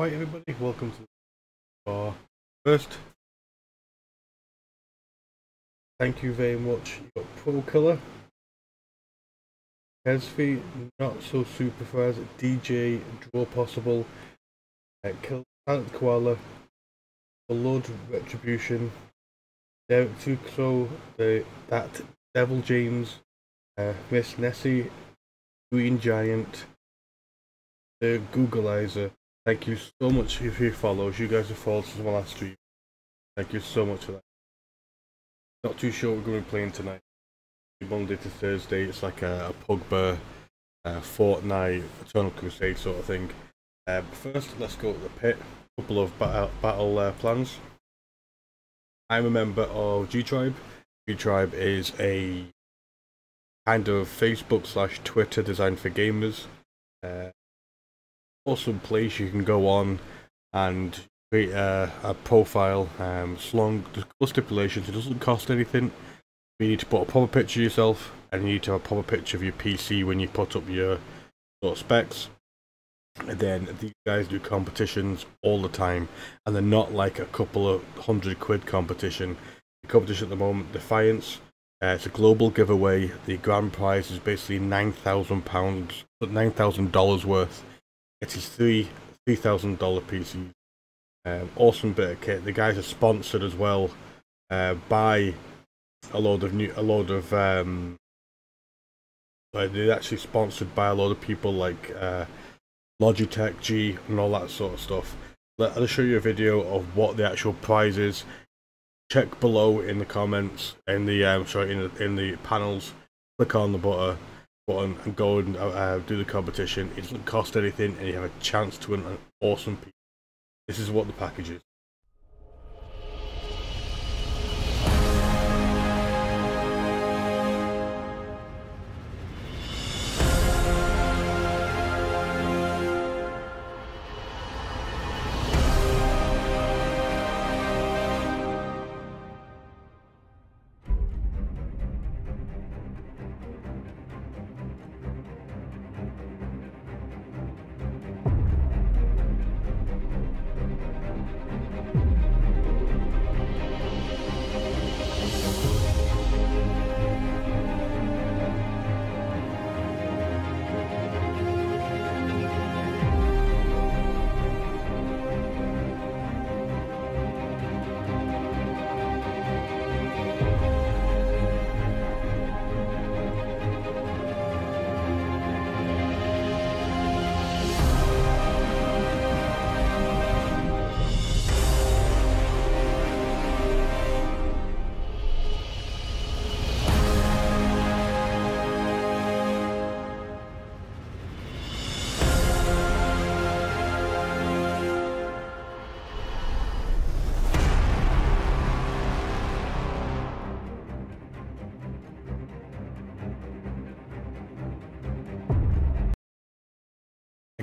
Right, everybody, welcome to our first. Thank you very much. You got Pro Killer, Hesfy, Not So Super Fries, DJ, Draw Possible, uh, Kill Koala, Blood Retribution, Derek Tuxo, the that Devil James, uh, Miss Nessie, Green Giant, the Googleizer. Thank you so much for your follows. You guys have followed since my last stream. Thank you so much for that. Not too sure we're going to be playing tonight. Monday to Thursday, it's like a, a Pugba, uh, Fortnite, Eternal Crusade sort of thing. Uh, first, let's go to the pit. A couple of battle, battle uh, plans. I'm a member of G Tribe. G Tribe is a kind of Facebook slash Twitter designed for gamers. Uh, awesome place you can go on and create a, a profile. Um, as long no stipulations, it doesn't cost anything. You need to put a proper picture of yourself, and you need to have a proper picture of your PC when you put up your sort of specs. And then these guys do competitions all the time, and they're not like a couple of hundred quid competition. The competition at the moment, Defiance, uh, it's a global giveaway. The grand prize is basically nine thousand pounds, nine thousand dollars worth. It is three three thousand dollar PCs. Um, awesome bit of kit. The guys are sponsored as well uh, by a load of new, a load of. Um, they're actually sponsored by a lot of people like uh, Logitech, G, and all that sort of stuff. Let, I'll show you a video of what the actual prize is. Check below in the comments, in the um, sorry, in the in the panels. Click on the button button and go and uh, uh, do the competition. It doesn't cost anything, and you have a chance to win an awesome piece. This is what the package is.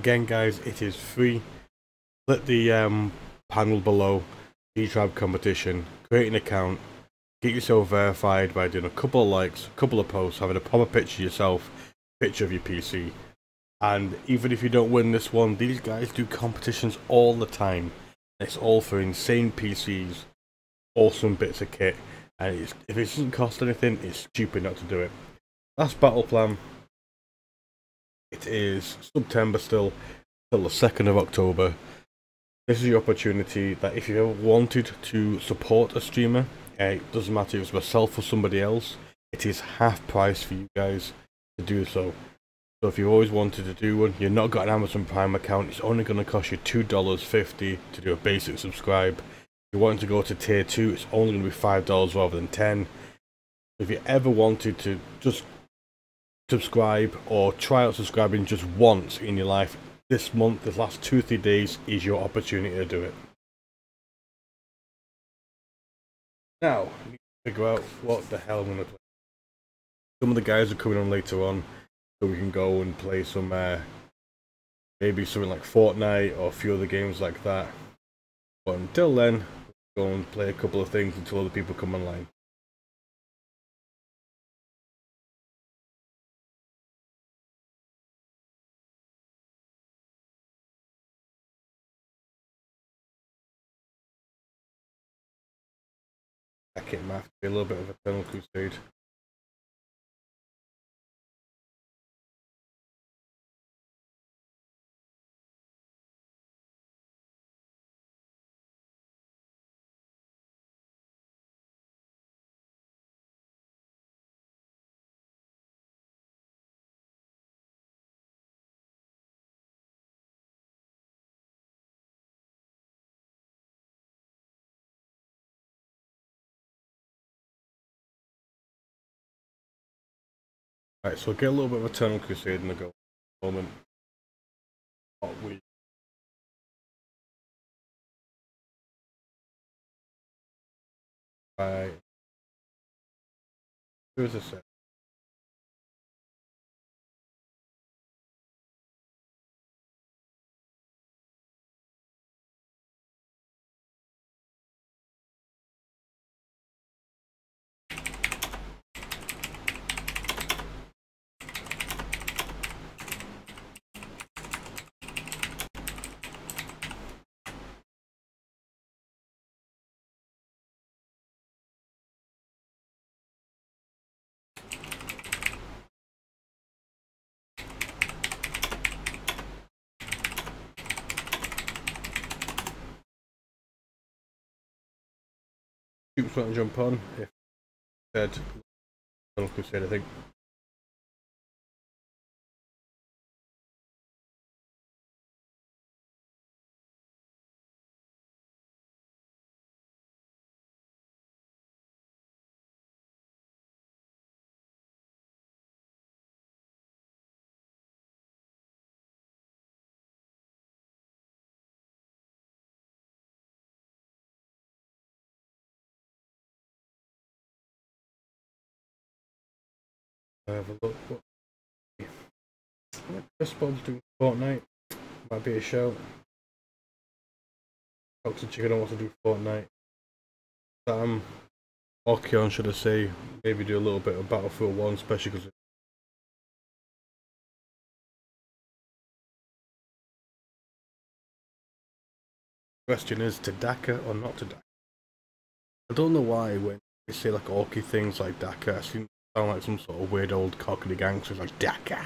Again, guys, it is free. Click the um, panel below, G-Tribe competition, create an account, get yourself verified by doing a couple of likes, a couple of posts, having a proper picture of yourself, picture of your PC. And even if you don't win this one, these guys do competitions all the time. It's all for insane PCs, awesome bits of kit, and if it doesn't cost anything, it's stupid not to do it. Last battle plan, it is September still, till the 2nd of October. This is the opportunity that if you ever wanted to support a streamer, uh, it doesn't matter if it's myself or somebody else, it is half price for you guys to do so. So if you've always wanted to do one, you're not got an Amazon Prime account, it's only going to cost you $2.50 to do a basic subscribe. If you want to go to tier 2, it's only going to be $5 rather than 10 If you ever wanted to just subscribe or try out subscribing just once in your life this month, the last two, three days is your opportunity to do it. Now, we need to figure out what the hell I'm to play. Some of the guys are coming on later on, so we can go and play some, uh, maybe something like Fortnite or a few other games like that. But until then, go and play a couple of things until other people come online. Might have be a little bit of Eternal Crusade. Right, so get a little bit of Eternal Crusade in the go moment. What we Right. Here's a set. Troops want to jump on. If Eternal Crusade, I have a look. What Chris Bob's doing Fortnite. Might be a show. Toxic Chicken don't want to do Fortnite. Um, Orkion should I say, maybe do a little bit of Battlefield 1, especially because question is to Dakka or not to Dakka. I don't know why when they say like orky things like Dakka, I seem sound like some sort of weird old cockney gangster like Dakka.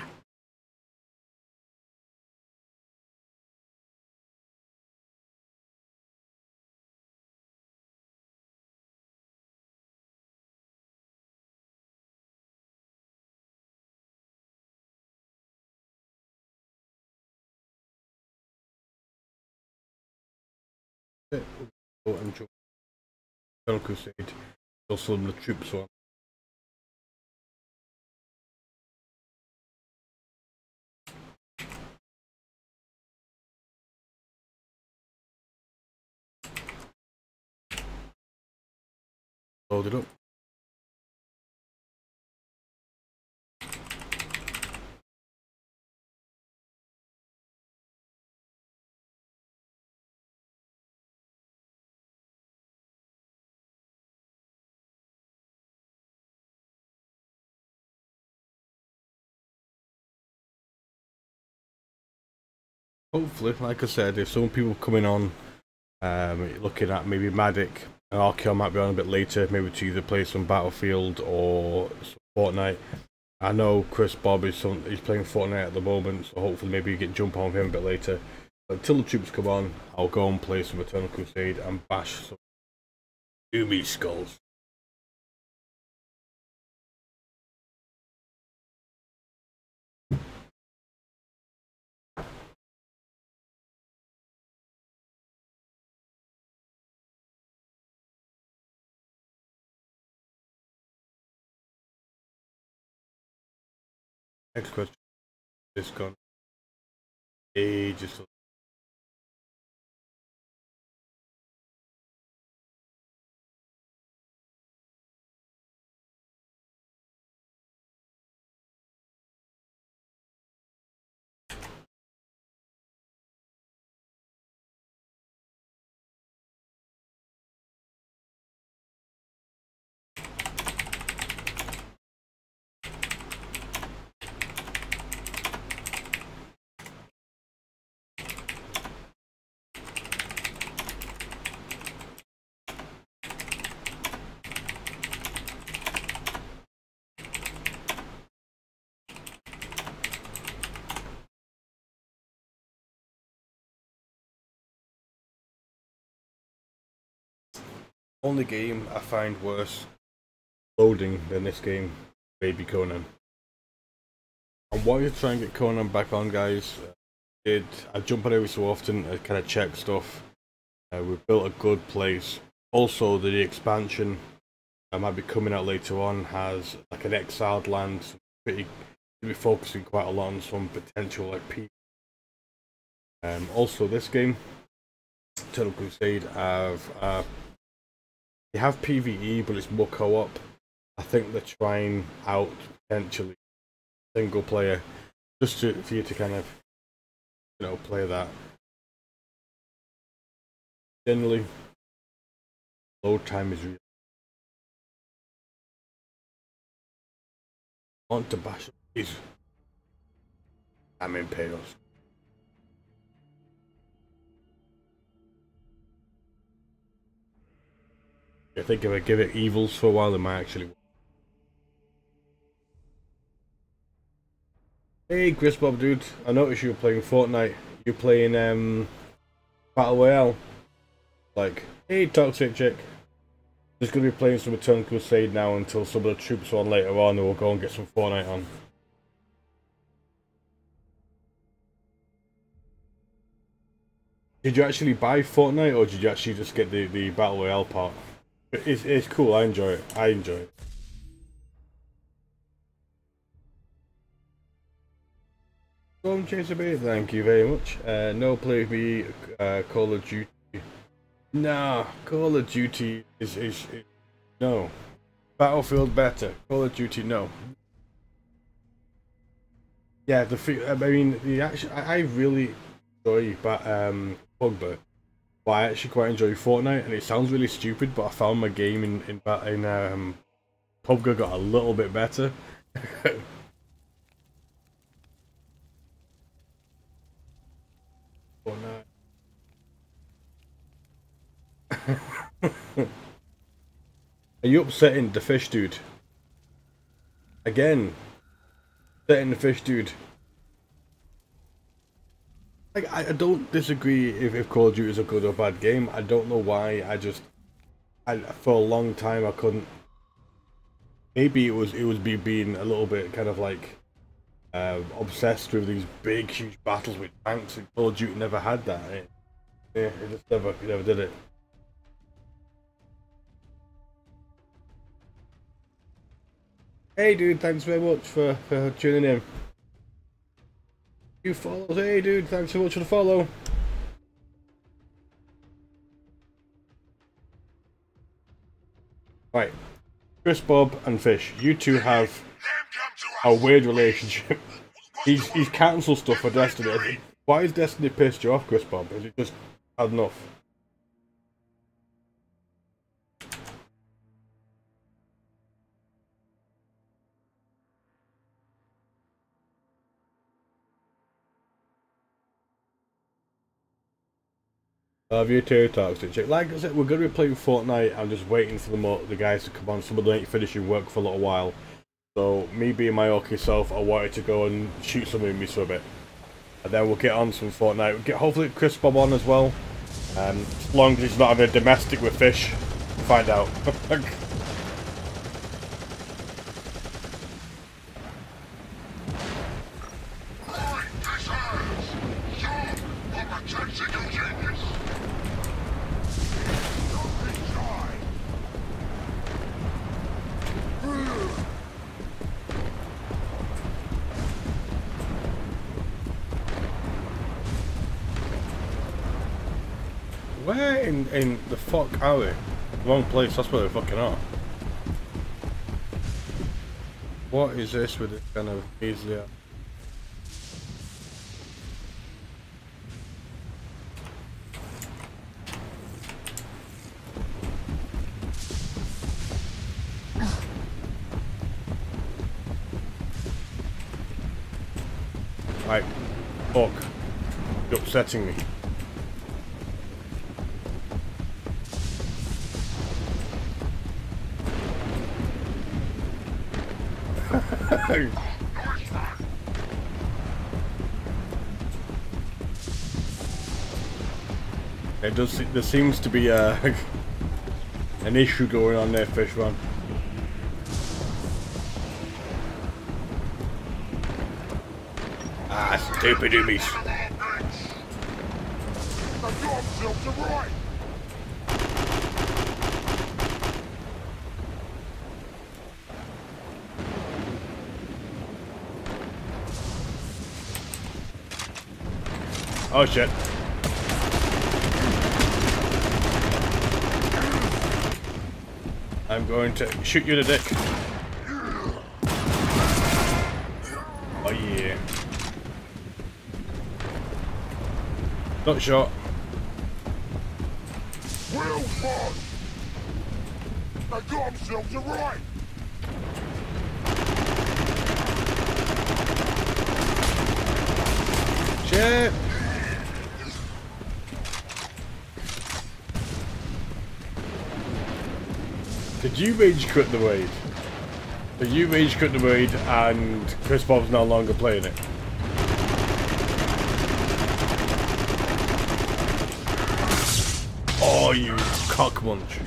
Oh, and Colonel Crusade. Also the troops one. Load it up. Hopefully, like I said, if some people coming on, um, looking at maybe Madik and Archeon might be on a bit later, maybe to either play some Battlefield or some Fortnite. I know Chris Bob is some, he's playing Fortnite at the moment, so hopefully maybe you get jump on him a bit later. But until the troops come on, I'll go and play some Eternal Crusade and bash some Umi skulls. Next question. This gone ages. Only game I find worse loading than this game, Baby Conan. I'm wanting to try and get Conan back on, guys. Did I jump on every so often to kind of check stuff? Uh, we've built a good place. Also, the expansion that might be coming out later on has like an exiled land. So pretty, be focusing quite a lot on some potential like people. Um, also, this game, Eternal Crusade, I've uh, you have PVE, but it's more co-op. I think they're trying out potentially single player, just to, for you to kind of, you know, play that. Generally, load time is really. want to bash these. I'm in chaos. I think if I give it evils for a while, it might actually Hey, Chris Bob, dude. I noticed you were playing Fortnite. You're playing um, Battle Royale. Like, hey, Toxic Chick. Just gonna be playing some Eternal Crusade now until some of the troops are on later on, and we'll go and get some Fortnite on. Did you actually buy Fortnite, or did you actually just get the, the Battle Royale part? It's, it's cool, I enjoy it. I enjoy it. Storm Chaser thank you very much. Uh, no play me uh, Call of Duty. Nah, Call of Duty is, is, is no. Battlefield better. Call of Duty no. Yeah, the I mean the actual I, I really enjoy but um Pugba, but I actually quite enjoy Fortnite, and it sounds really stupid, but I found my game in in, in um PUBG got a little bit better. No. Are you upsetting the fish dude? Again. Upsetting the fish dude. Like, I, I don't disagree if, if Call of Duty is a good or bad game. I don't know why. I just, I for a long time I couldn't. Maybe it was it was be being a little bit kind of like uh, obsessed with these big, huge battles with tanks, and Call of Duty never had that. It, it just never, it never did it. Hey, dude, thanks very much for, for tuning in. You follow, hey, dude, thanks so much for the follow. Right, Chris, Bob, and Fish, you two have a weird relationship. he's he's cancelled stuff for Destiny. Why is Destiny pissed you off, Chris Bob? Is it just had enough? Love you too, Toxic Chick. Like I said, we're going to be playing Fortnite. I'm just waiting for the, the guys to come on. Some of them ain't finishing work for a little while. So me being my okay self, I wanted to go and shoot some me for a bit. And then we'll get on some Fortnite. We'll get hopefully Chris Bob on as well. Um, as long as he's not having a domestic with fish. Find out. in the fuck are we? Wrong place, that's where we fucking are. What is this with this kind of easily Right, fuck. You're upsetting me. It does. There seems to be a. an issue going on there, fish run. Ah, stupid doobies. Oh shit. I'm going to shoot you in the dick. Oh yeah. Not shot. Well fought! They got themselves a right! Shit! You rage quit the raid? Did you rage quit the raid and Chris Bob's no longer playing it? Oh, you cock munch.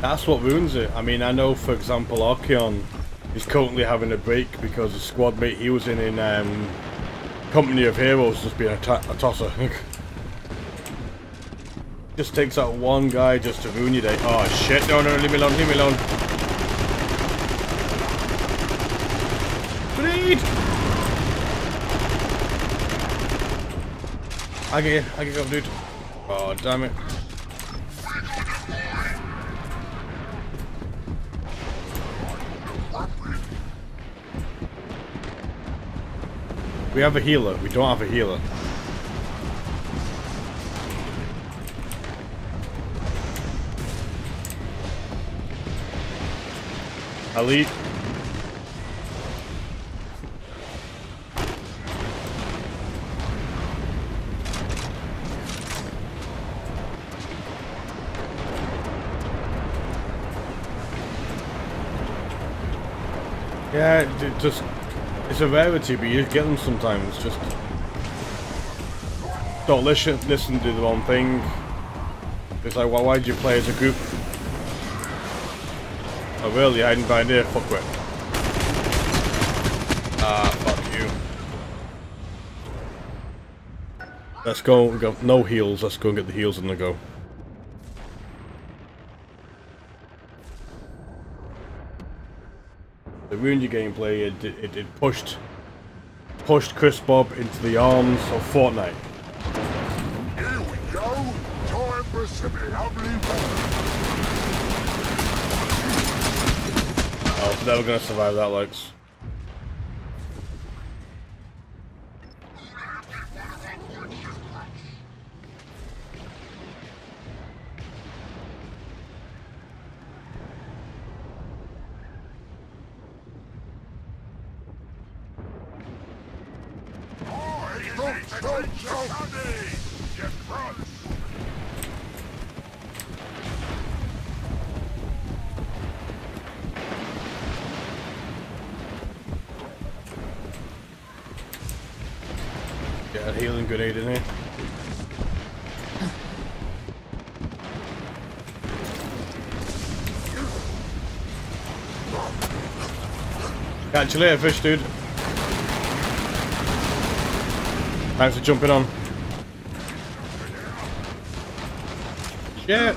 That's what ruins it. I mean, I know, for example, Archeon is currently having a break because his squad mate he was in in um, Company of Heroes just being a, a tosser. just takes out one guy just to ruin your day. Oh shit, no, no, leave me alone, leave me alone. Bleed! I get you, I get you, dude. Oh, damn it. We have a healer. We don't have a healer. Elite. Yeah, it just it's a rarity, but you get them sometimes. Just don't listen, listen to the wrong thing. It's like, why did you play as a group? Oh, really? I didn't find it. Fuck it. Ah, fuck you. Let's go. We got no heals. Let's go and get the heals and the go. It ruined your gameplay. It, it, it pushed pushed Chris Bob into the arms of Fortnite. Here we go! Time for some lovely Oh, we're gonna survive that, Lex. Get a healing grenade in here. Catch you later, fish dude. Thanks for jumping on. Shit!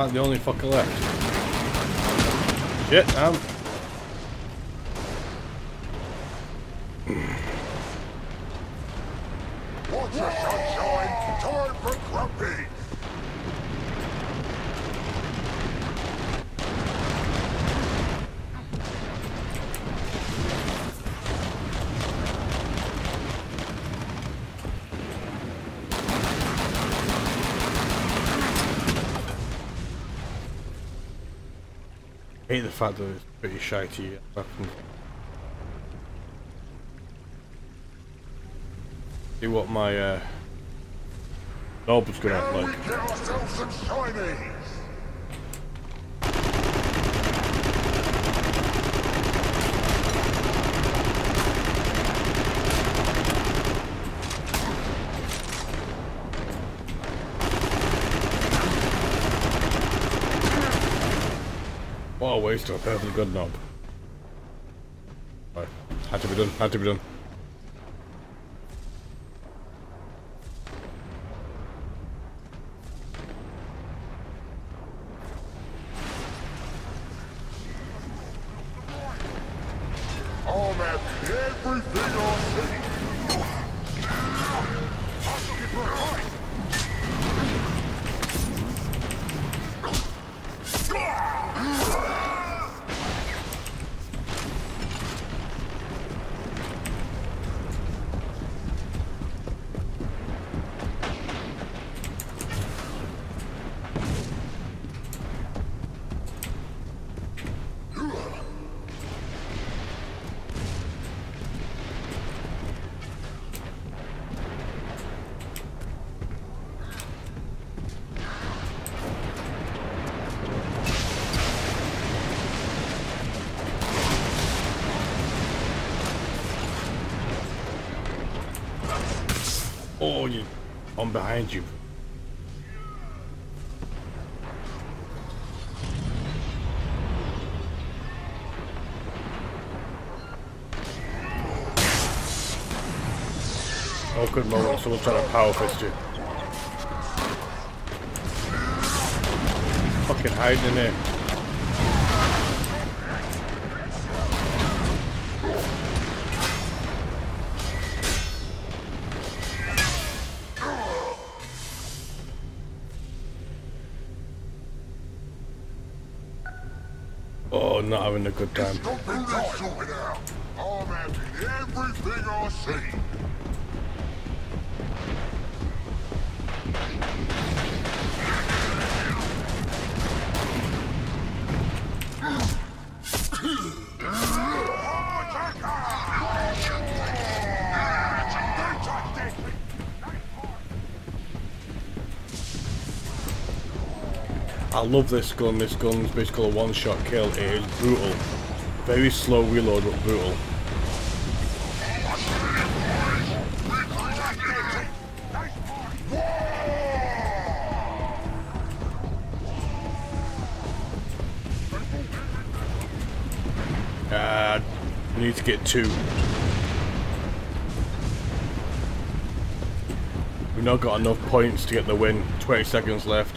I'm the only fucker left. Shit, I'm. Watch the sunshine. Time for grumpy. Hate the fact that it's pretty shitey weapons. See what my uh, Norb's gonna we like. get ourselves some shinies. What a waste of a perfectly good knob. Right. Had to be done, had to be done. Behind you. Oh, good moment. Someone's trying to power fist you. Fucking hiding in there. Having a good time. Love this gun. This gun's basically a one-shot kill. It is brutal. Very slow reload, but brutal. Uh, need to get two. We've not got enough points to get the win. 20 seconds left.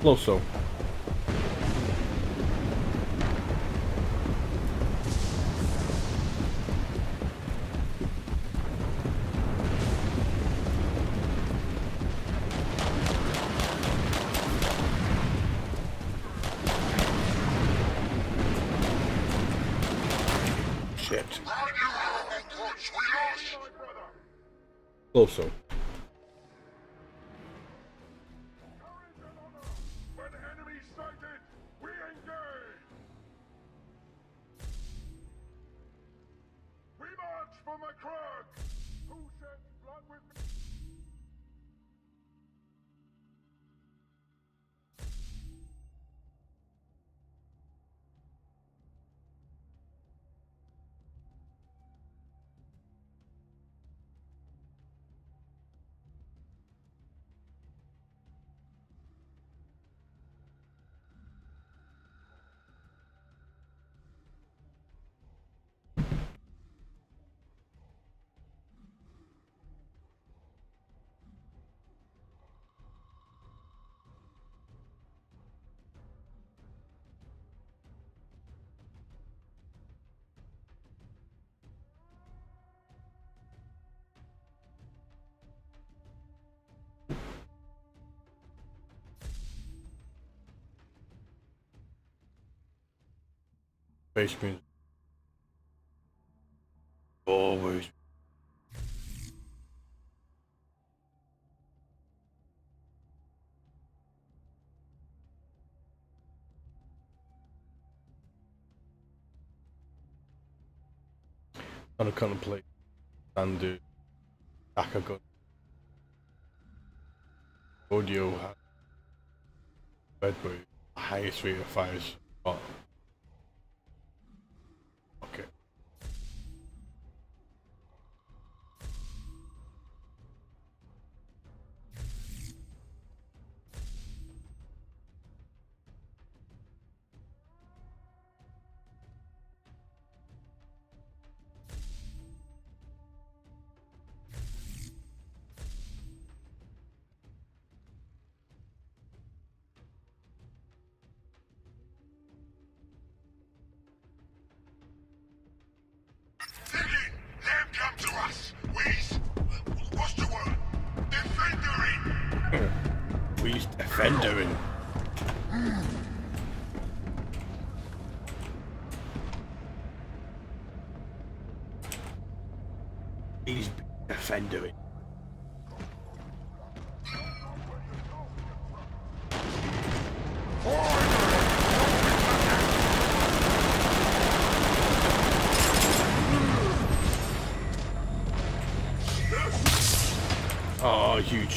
Close though. Bass music. Always. Trying to contemplate and do Dakka gun. Audio has Bedbury, highest rate of fires. But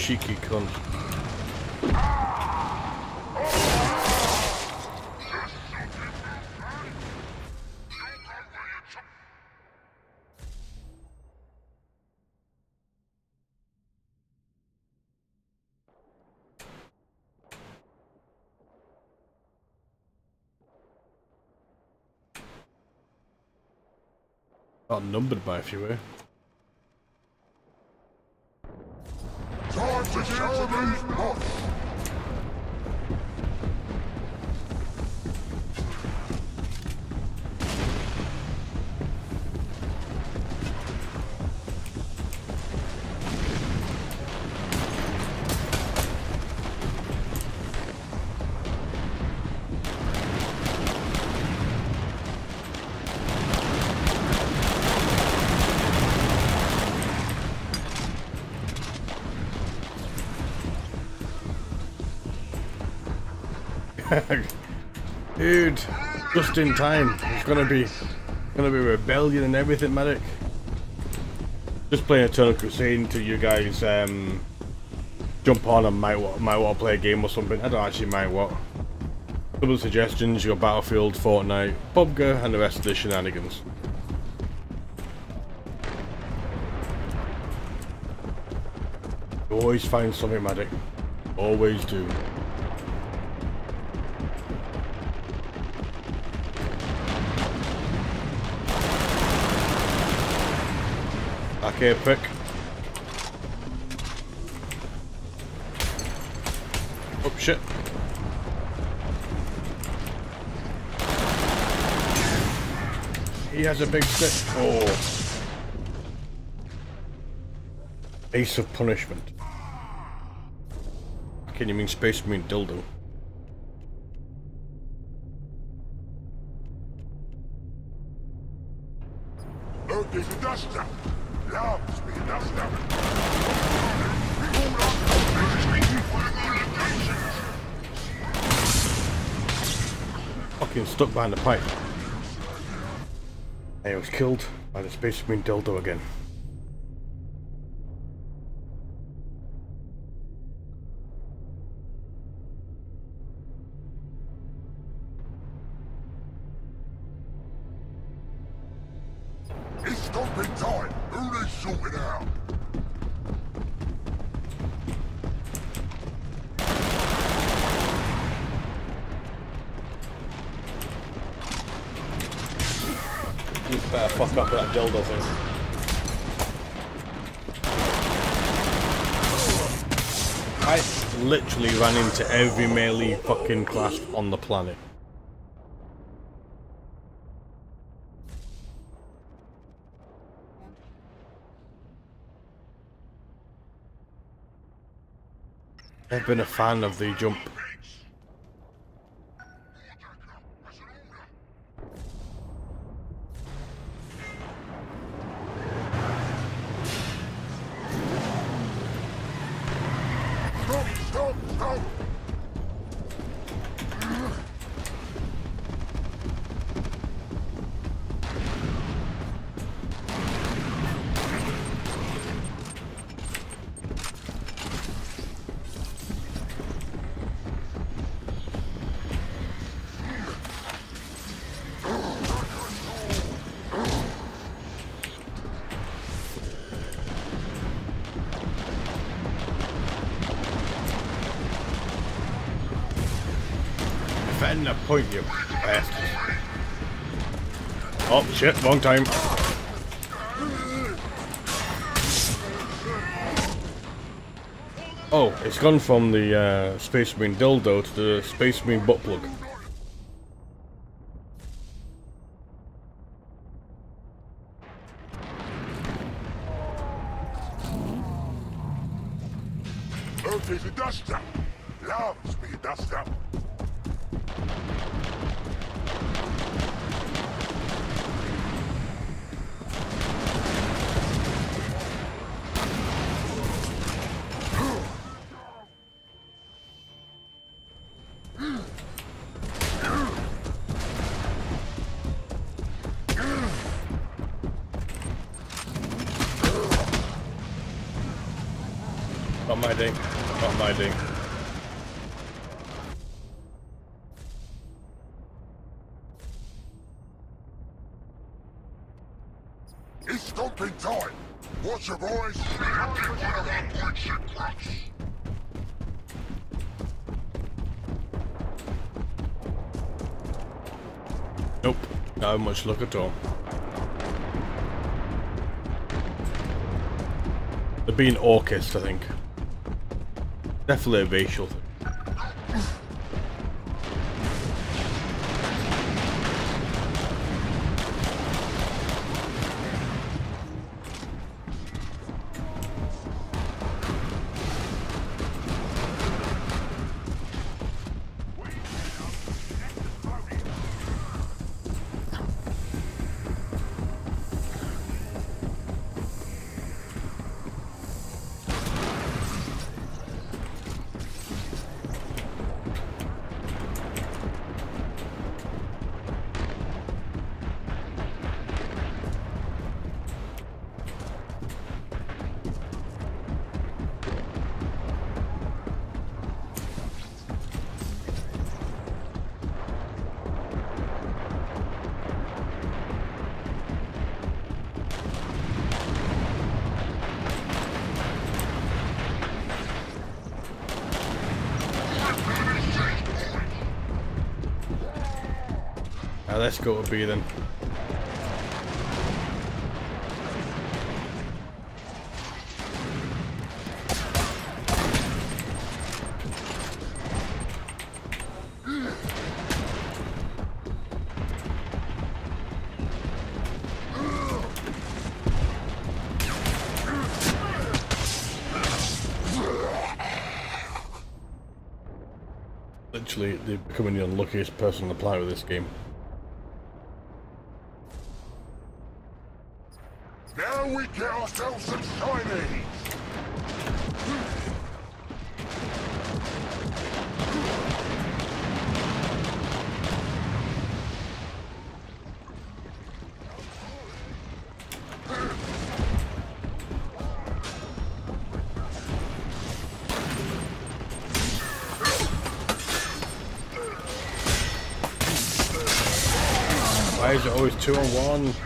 cheeky cunt. Outnumbered by a few, eh? Just in time. It's gonna be gonna be rebellion and everything, medic. Just playing Eternal Crusade until you guys um, jump on and might wa- might want to play a game or something. I don't actually mind what. Couple of suggestions: your Battlefield, Fortnite, PUBG, and the rest of the shenanigans. You always find something, medic. Always do. here. Oh, shit. He has a big stick. Oh. Ace of punishment. Can you mean space? I mean dildo. Fucking stuck behind the pipe. I was killed by the Space Marine Dildo again. Ran into every melee fucking class on the planet. I've been a fan of the jump. Point, you. Oh shit, wrong time. Oh, it's gone from the uh, Space Marine dildo to the Space Marine butt plug. Much luck at all. They're being orcist, I think. Definitely a racial thing. Go to be then. Literally, they're becoming the unluckiest person on the planet with this game. Two on one.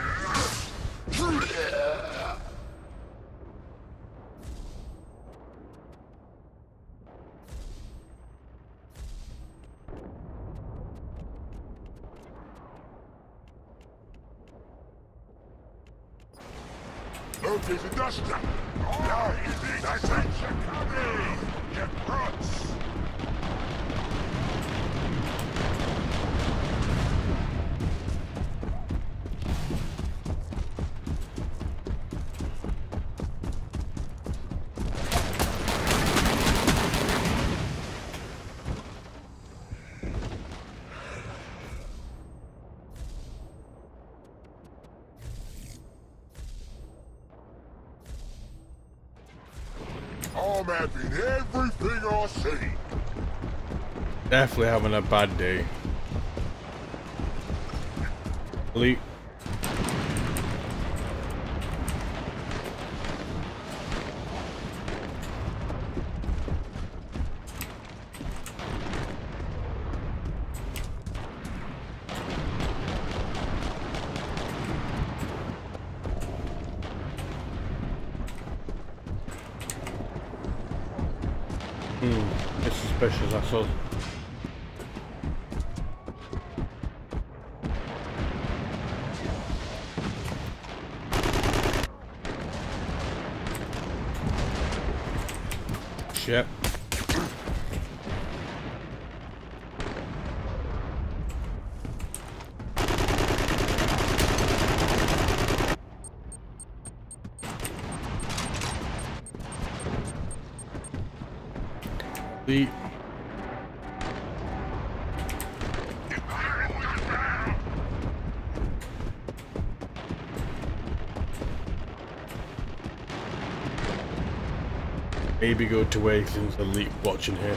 definitely having a bad day. maybe go to Wales and elite watching him.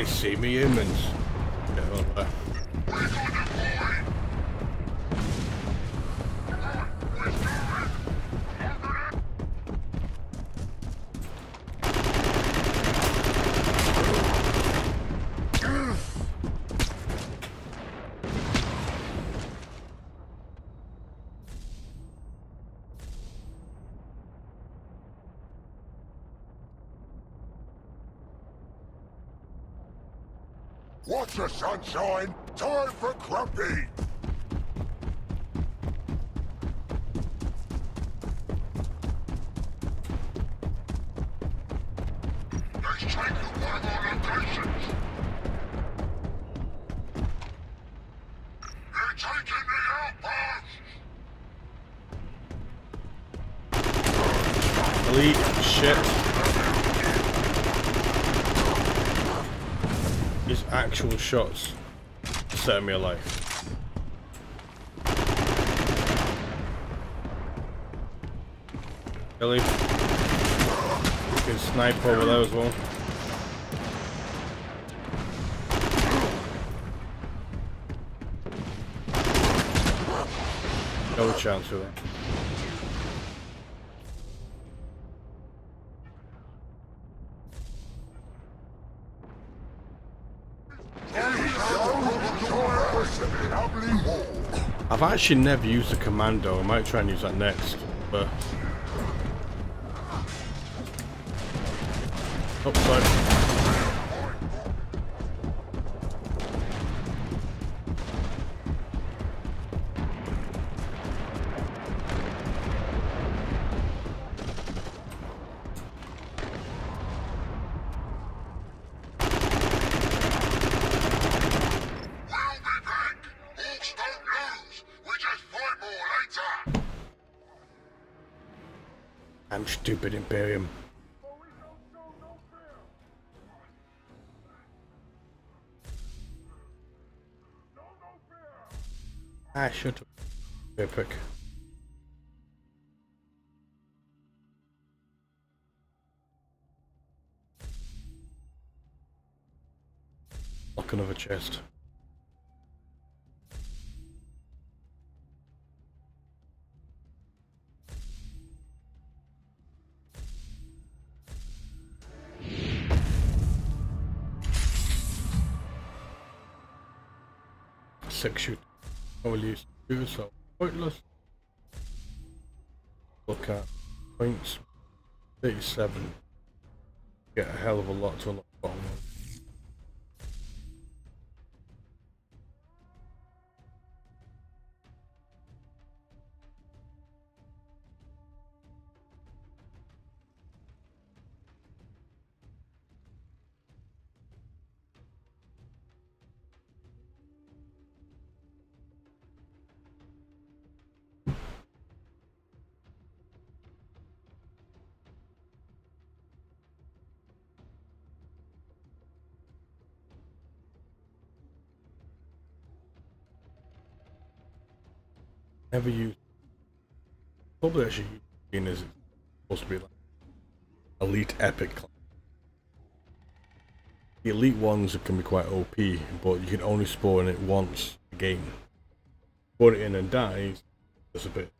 I see me humans. Catch the sunshine! Time for Crumpy! shots saved me a life. Ellie, you can snipe over there as well. No chance of it. I've actually never used a commando. I might try and use that next, but. Oh, sorry. Stupid, Imperium. Up. Very quick. Lock another chest. Two, so pointless. Look at points. 37. Get a hell of a lot to unlock Never used. Probably actually using is supposed to be like elite epic. class. The elite ones can be quite OP, but you can only spawn it once a game. Spawn it in and dies, it's a bit.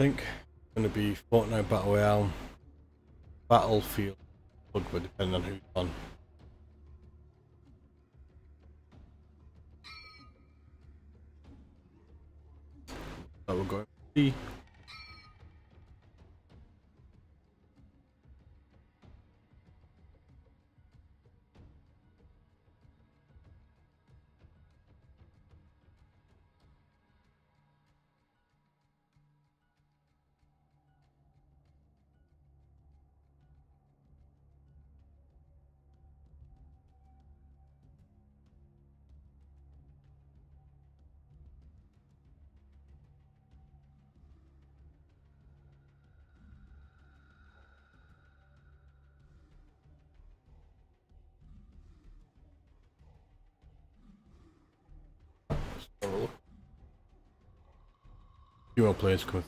Think going to be Fortnite Battle Royale, Battlefield, Bugwood, depending on who's on. So we're going to see. More players coming.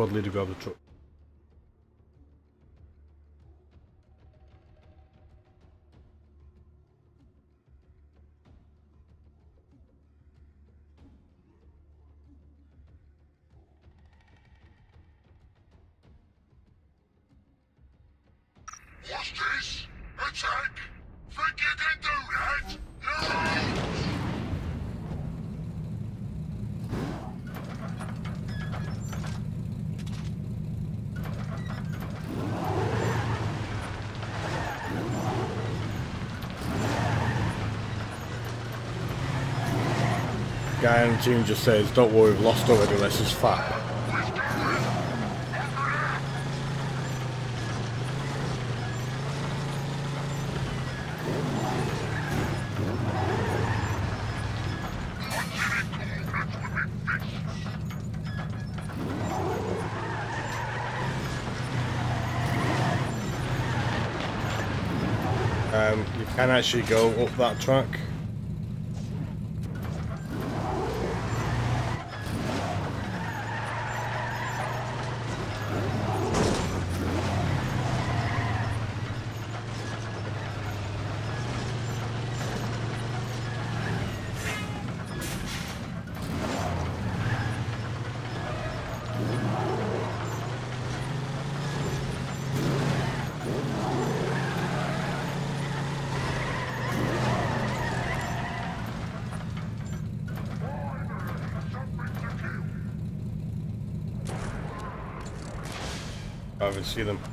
Squad leader grab the truck. The team just says, don't worry, we've lost already, let's just fat. Um, you can actually go up that track. I them.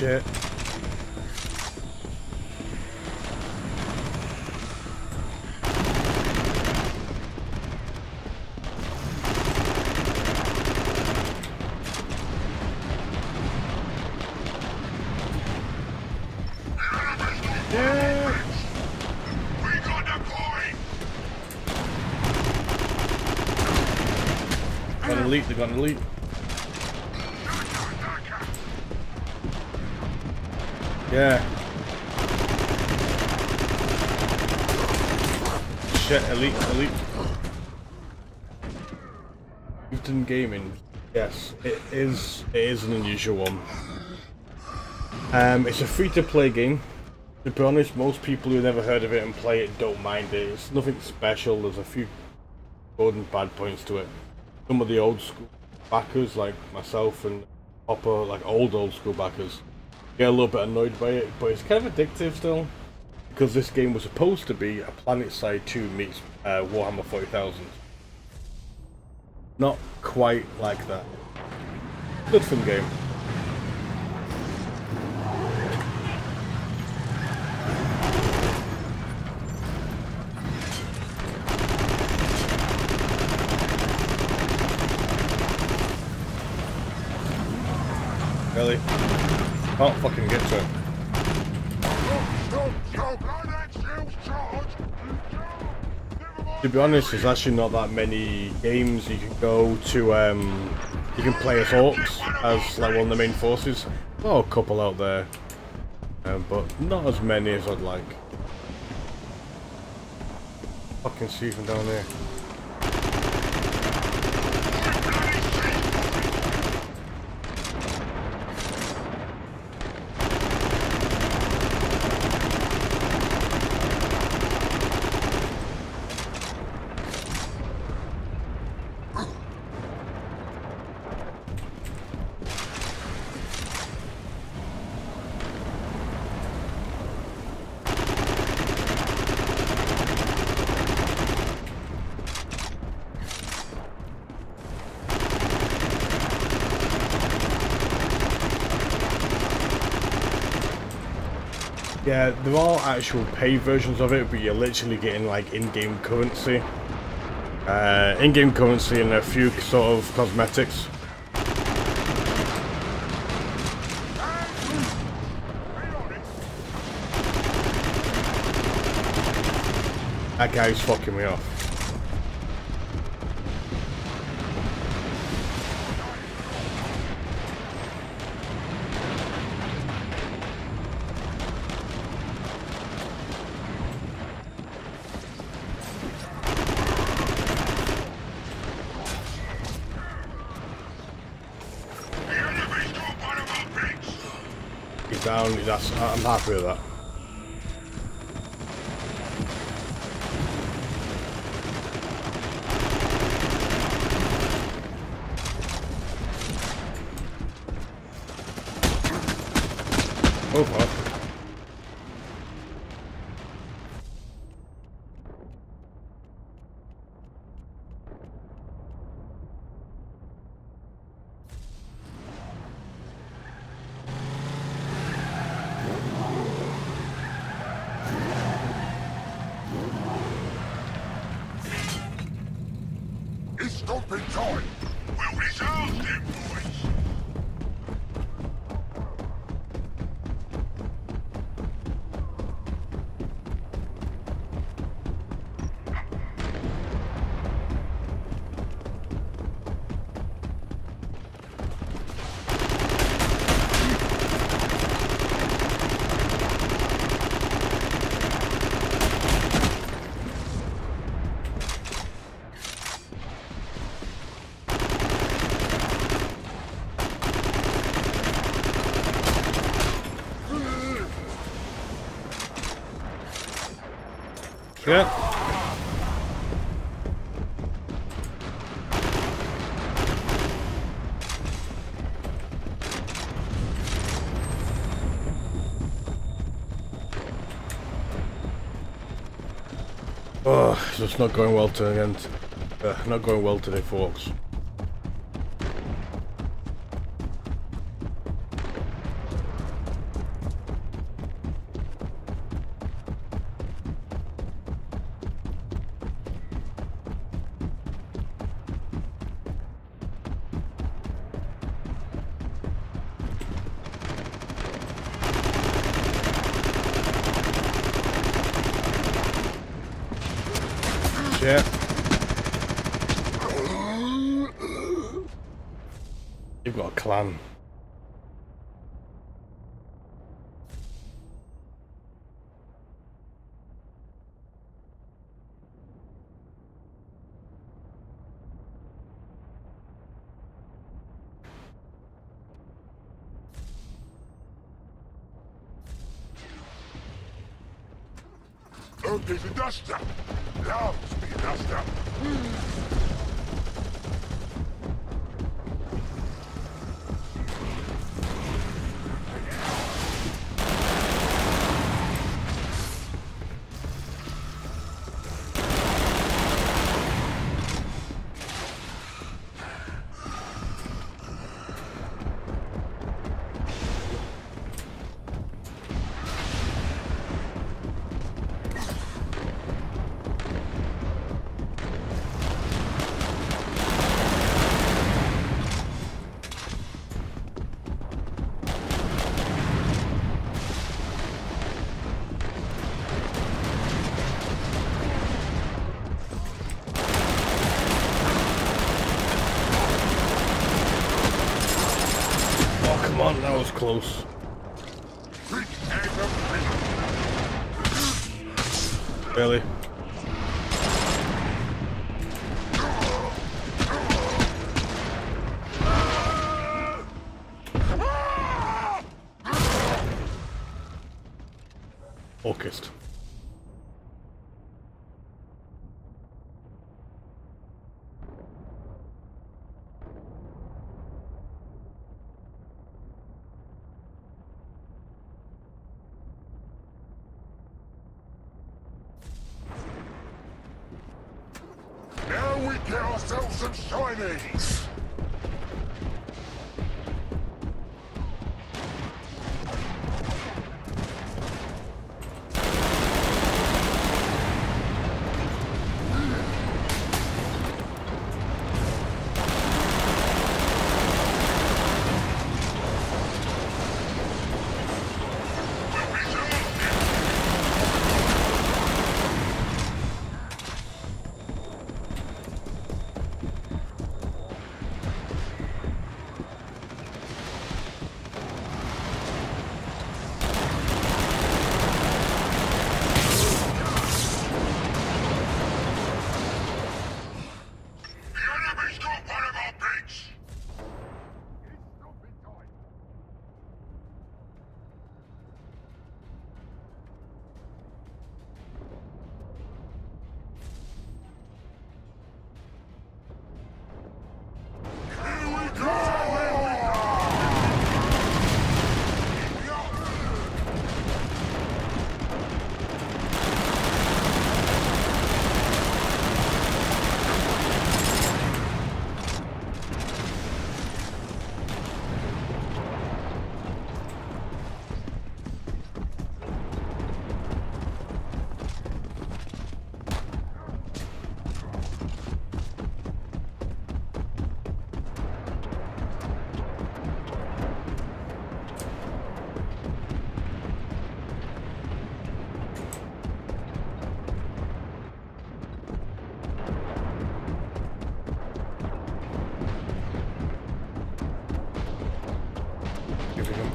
Shit. Yeah. We got the point! Got Yeah. Shit, elite, elite. Houston Gaming. Yes, it is. It is an unusual one. Um, it's a free-to-play game. To be honest, most people who never heard of it and play it don't mind it. It's nothing special. There's a few good and bad points to it. Some of the old school backers, like myself and Hopper, like old old school backers, get a little bit annoyed by it, but it's kind of addictive still. Because this game was supposed to be a PlanetSide 2 meets uh, Warhammer 40,000. Not quite like that. Good fun game. Really? Can't fucking get to it. To be honest, there's actually not that many games you can go to. Um, you can play as orcs as like one of the main forces. Oh, a couple out there, um, but not as many as I'd like. Fucking see from down there. Yeah, there are actual paid versions of it, but you're literally getting like in-game currency. Uh, in-game currency and a few sort of cosmetics. That guy's fucking me off. He's down, that's, I'm happy with that. Oh fuck. It's not going well to again. Uh, not going well today, folks. Close.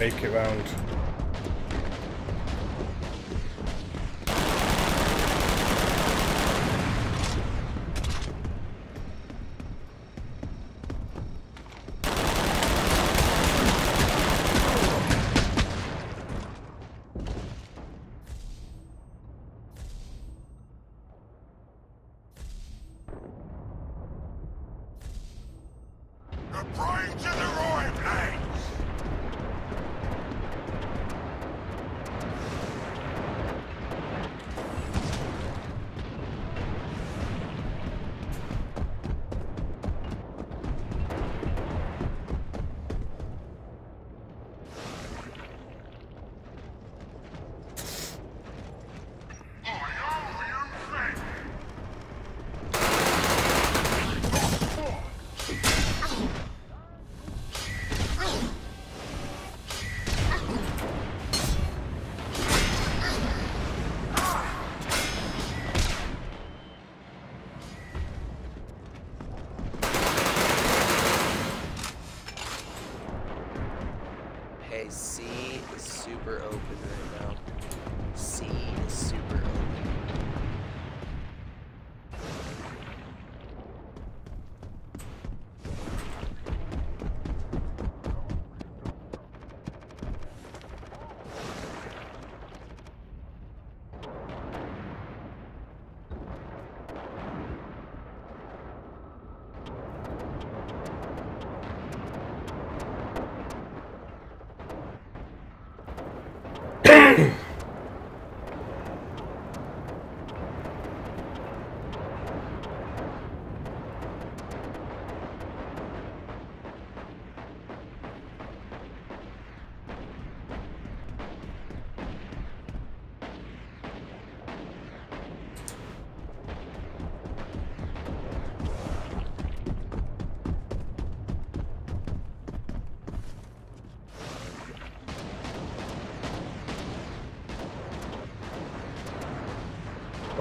Make it round.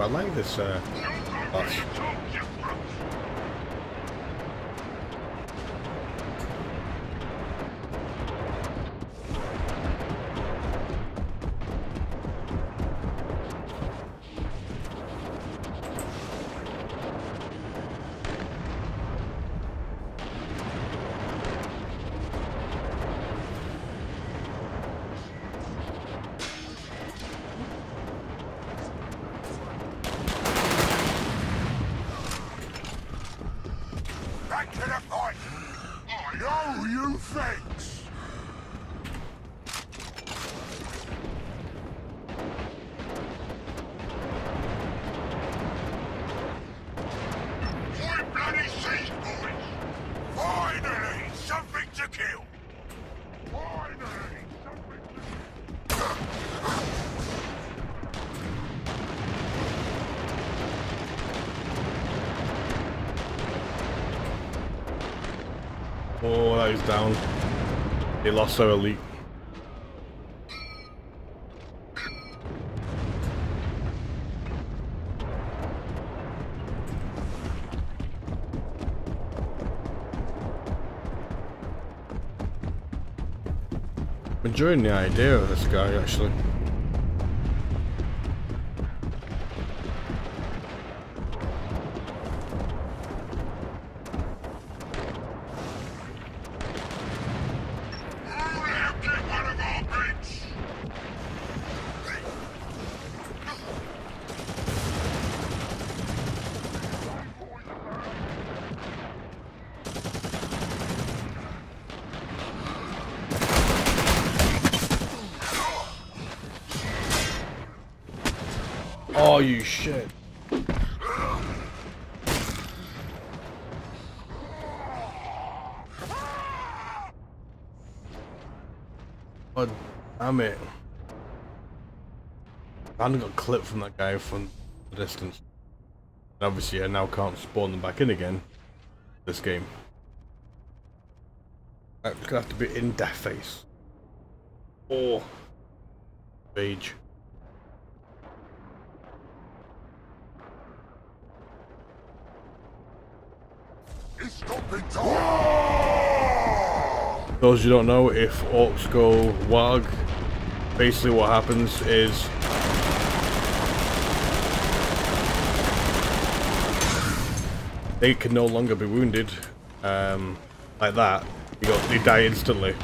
I like this uh, boss. Oh, that is down. They lost their elite. Enjoying the idea of this guy actually. Who let get one of our bits? Oh, you shit. God damn it. Hadn't got clipped from that guy from the distance. And obviously I now can't spawn them back in again. This game. It's gonna have to be in death face. Or rage. Those who don't know, if Orks go Waaagh, basically what happens is they can no longer be wounded um, like that. You go, they die instantly.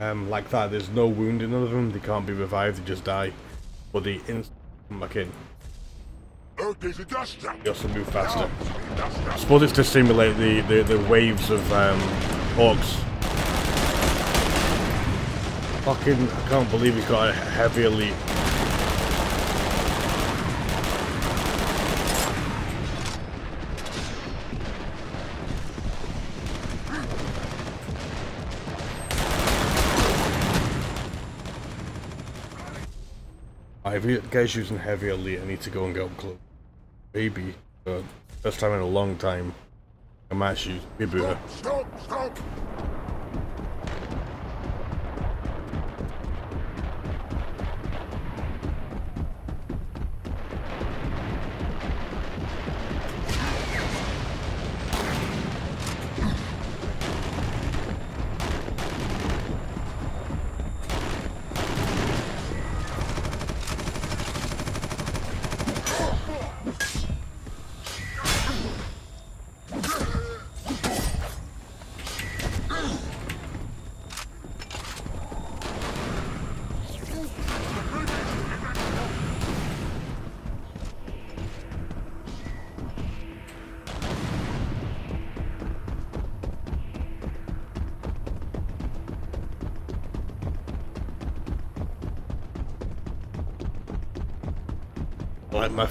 Um, like that, there's no wound in them, they can't be revived, they just die. But they instantly come back in. There's a duster! They also move faster. I suppose it's to simulate the, the, the waves of um, Orks. Fucking, I can't believe he's got a heavy elite. If the guy's using heavy elite, I need to go and get up close. Maybe, but first time in a long time, I might actually use Freebooter. Uh, stop! Stop!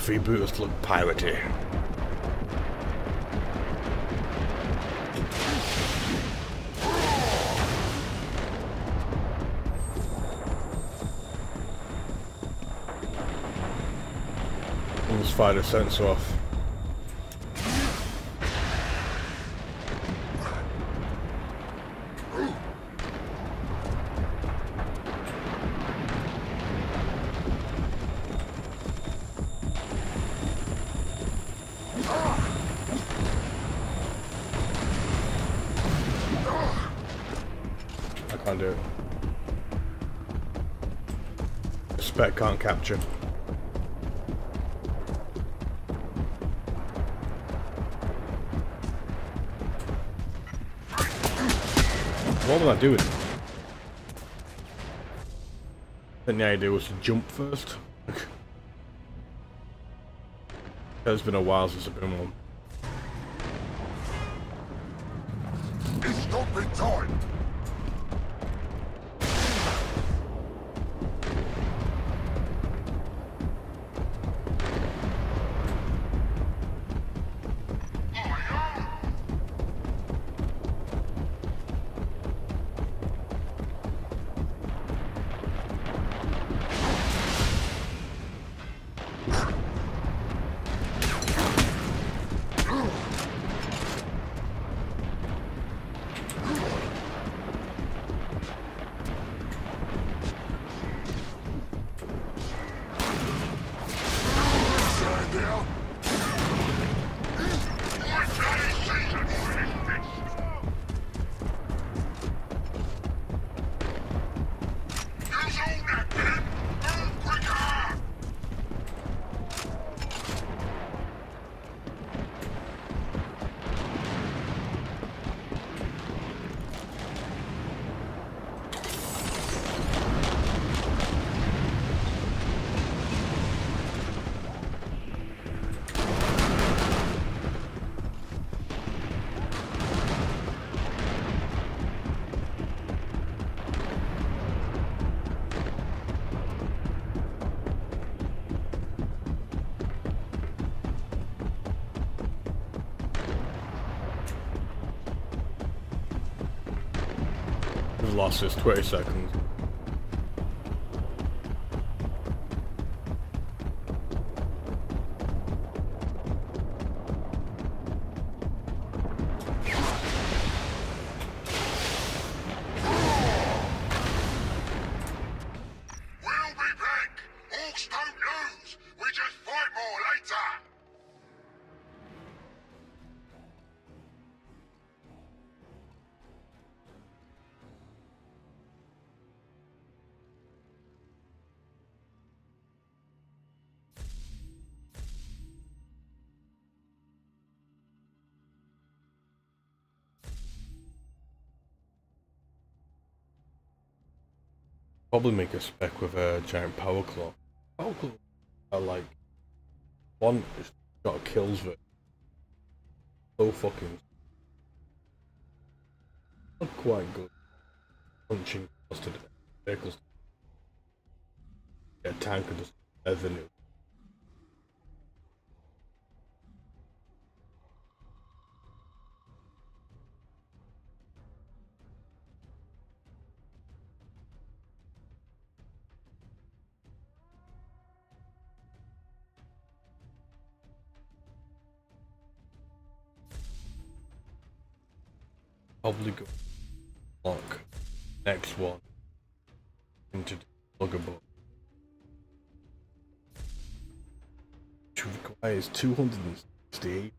Freebooters look piratey. Almost fired a sensor off. Can't capture. What was I doing? think the idea was to jump first. it's been a while since I've been one. It's stopping time. This 20 Probably make a spec with a giant power claw. Power claw are like one Probably go lock. Next one. Into the pluggable. Which requires 260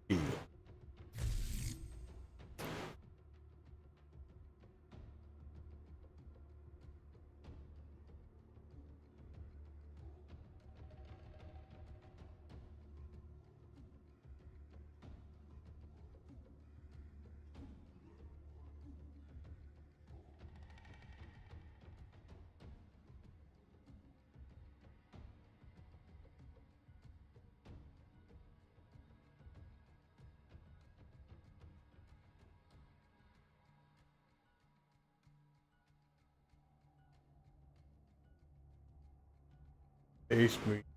AP. Ace me.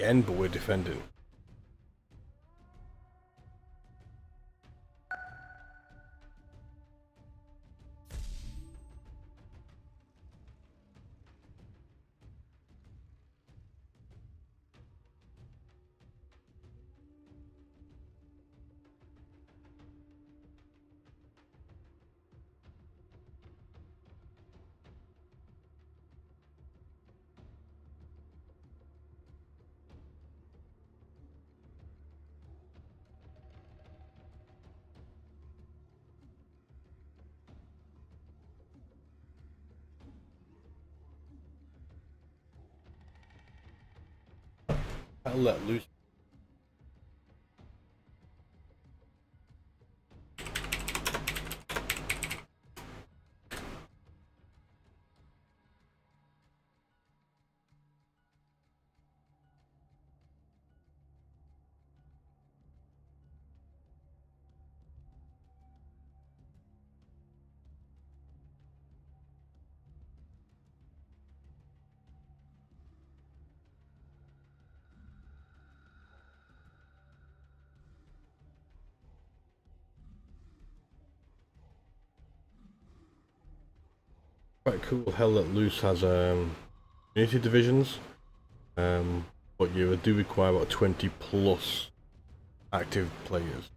Again, but we're let loose. Quite cool. Hell Let Loose has um, unity divisions, um, but you do require about 20 plus active players.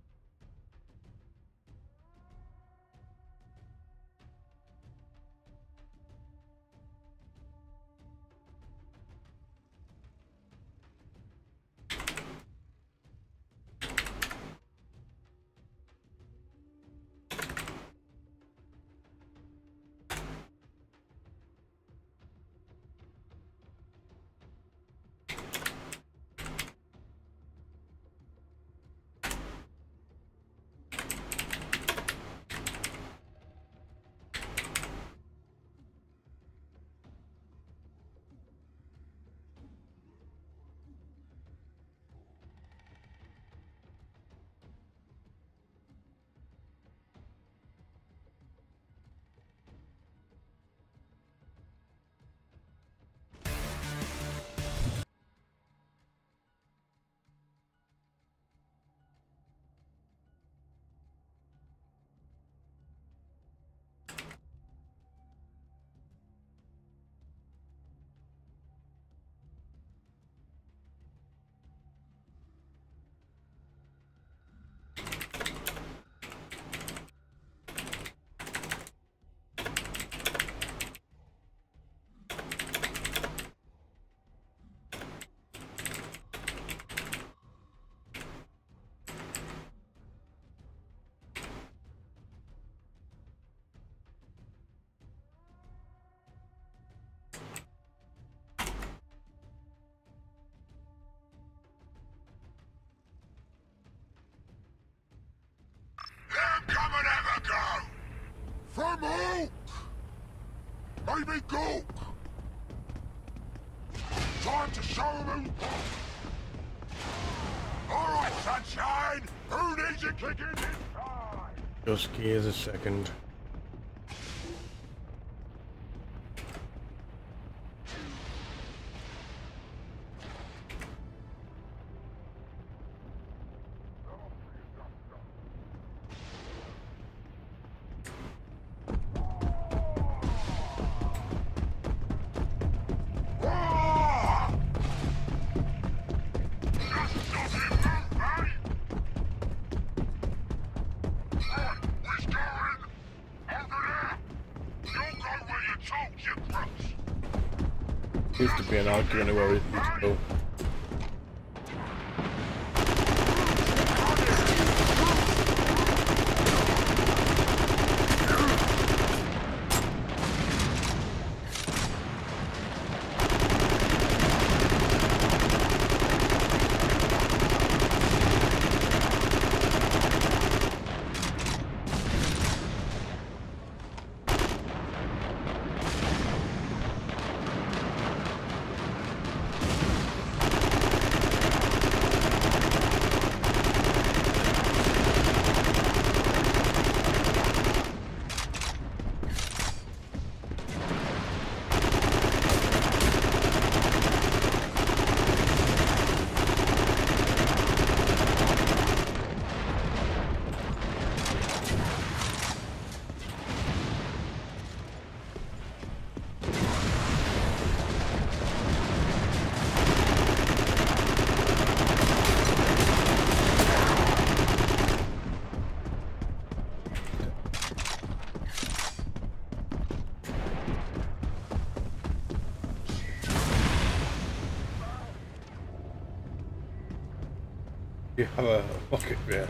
Maybe Gulk! Time to show them! Alright, sunshine! Who needs a kick in this time? Just give us a second. We need to go. Have a rocket there.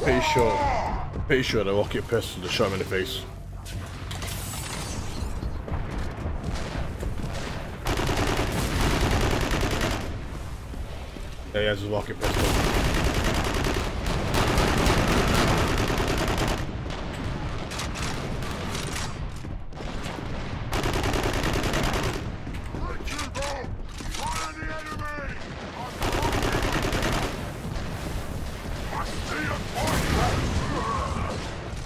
Pretty sure. Pretty sure the rocket pistol to shot him in the face. Yeah, he has a rocket pistol. Let you go! Fire the enemy! I see a point!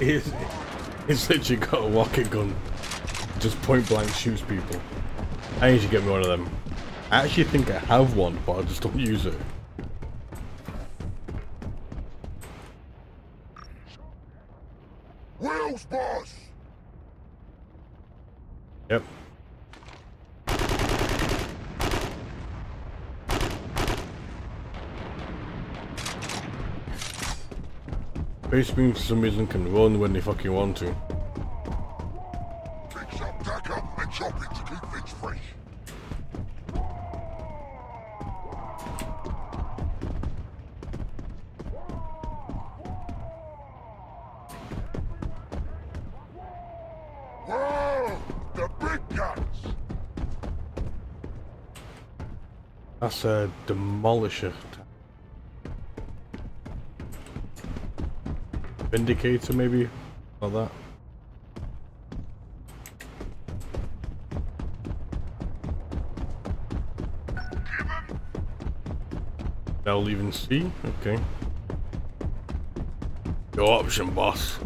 He's, he's literally got a rocket gun. Just point blank shoots people. I need to get me one of them. I actually think I have one, but I just don't use it. Wheels, boss! Yep. Space Marines for some reason can run when they fucking want to. Fix up and chop it to keep things fresh. Whoa! The big guns! That's a demolisher. Vindicator maybe? Like that. They'll even see? Okay. Your option, boss.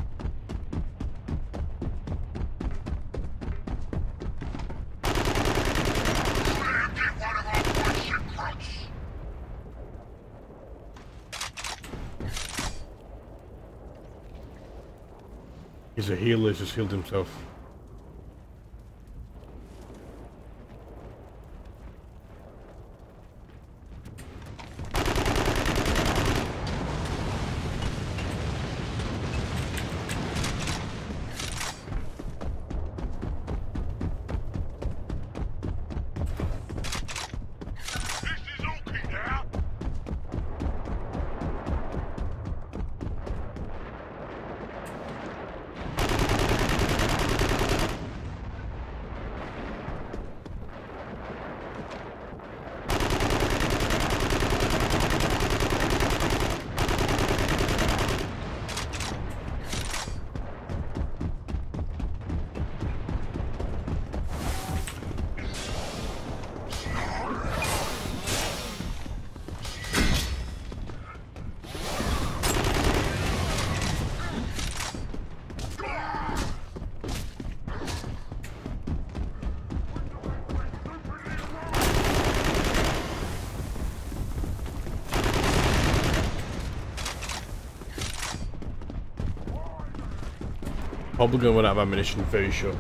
He's a healer, he's just healed himself. Probably gonna run out of ammunition very sure.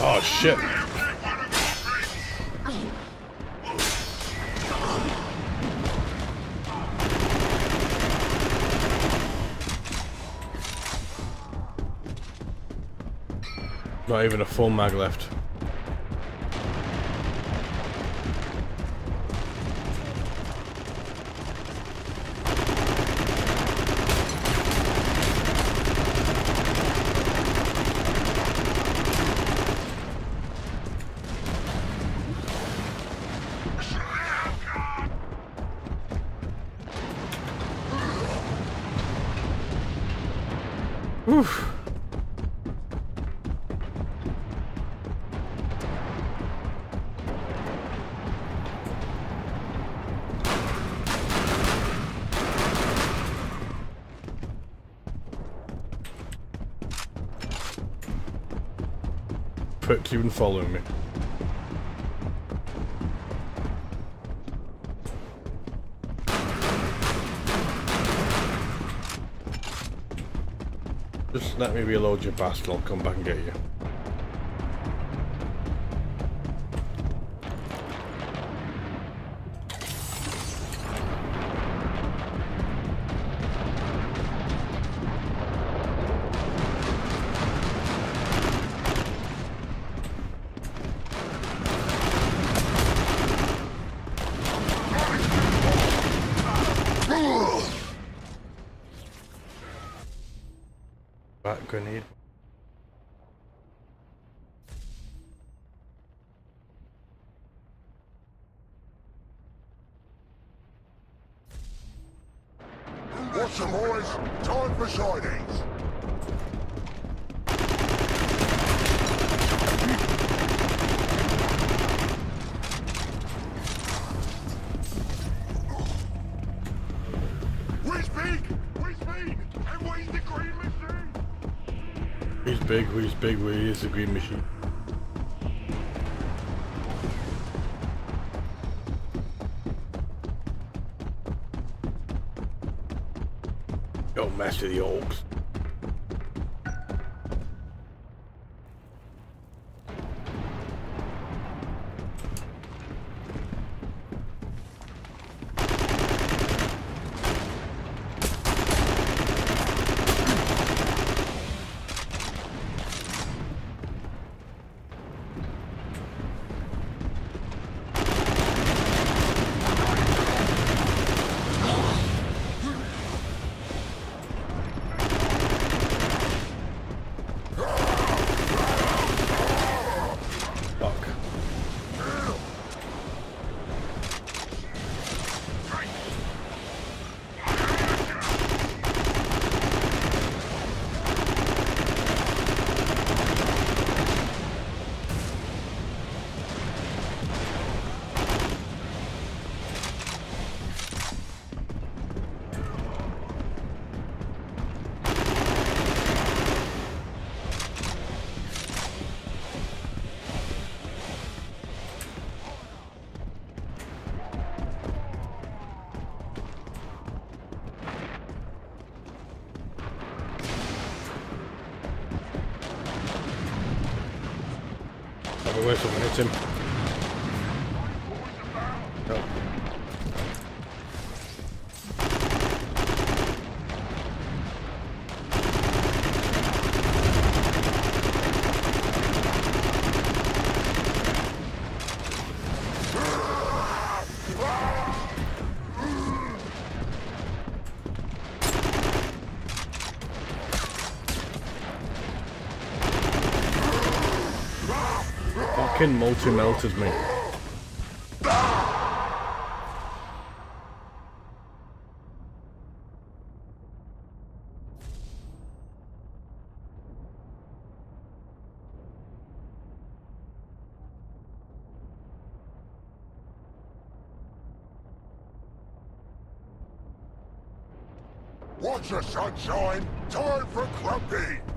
Oh shit. Not even a full mag left. Following me. Just let me reload your bastard, I'll come back and get you. Big? Where is the green machine? Don't mess with the Orks. Fucking multi-meltas me. Watch the sunshine. Time for grumpy.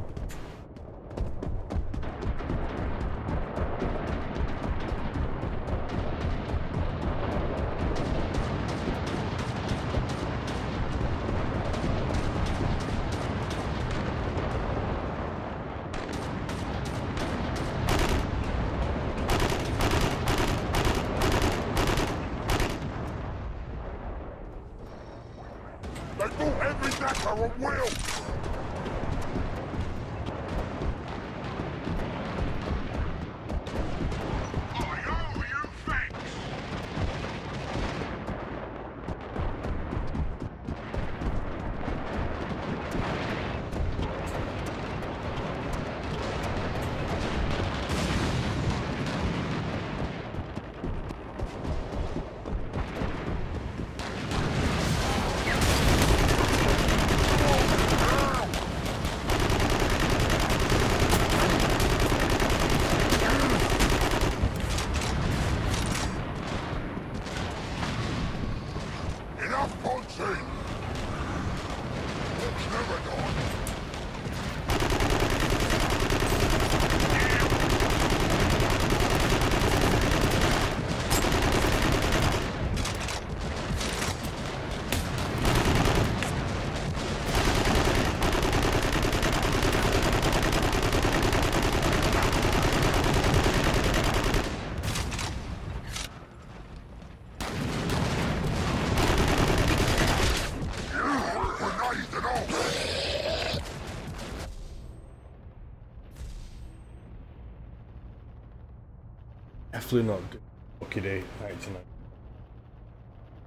Definitely not good. Lucky day night tonight.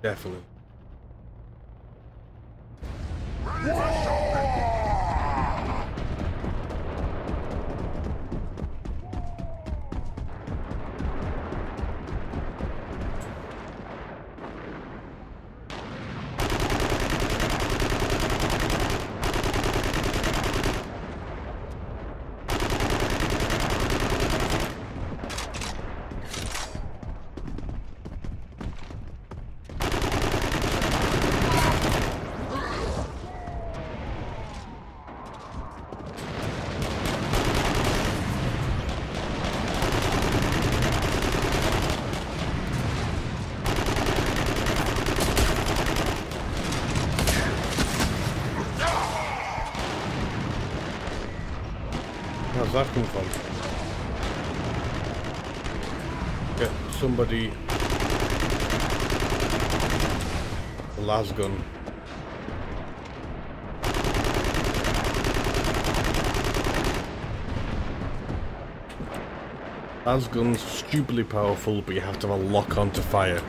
Definitely. Where's that come from? Get somebody a las gun. Las gun's stupidly powerful, but you have to have a lock on to fire.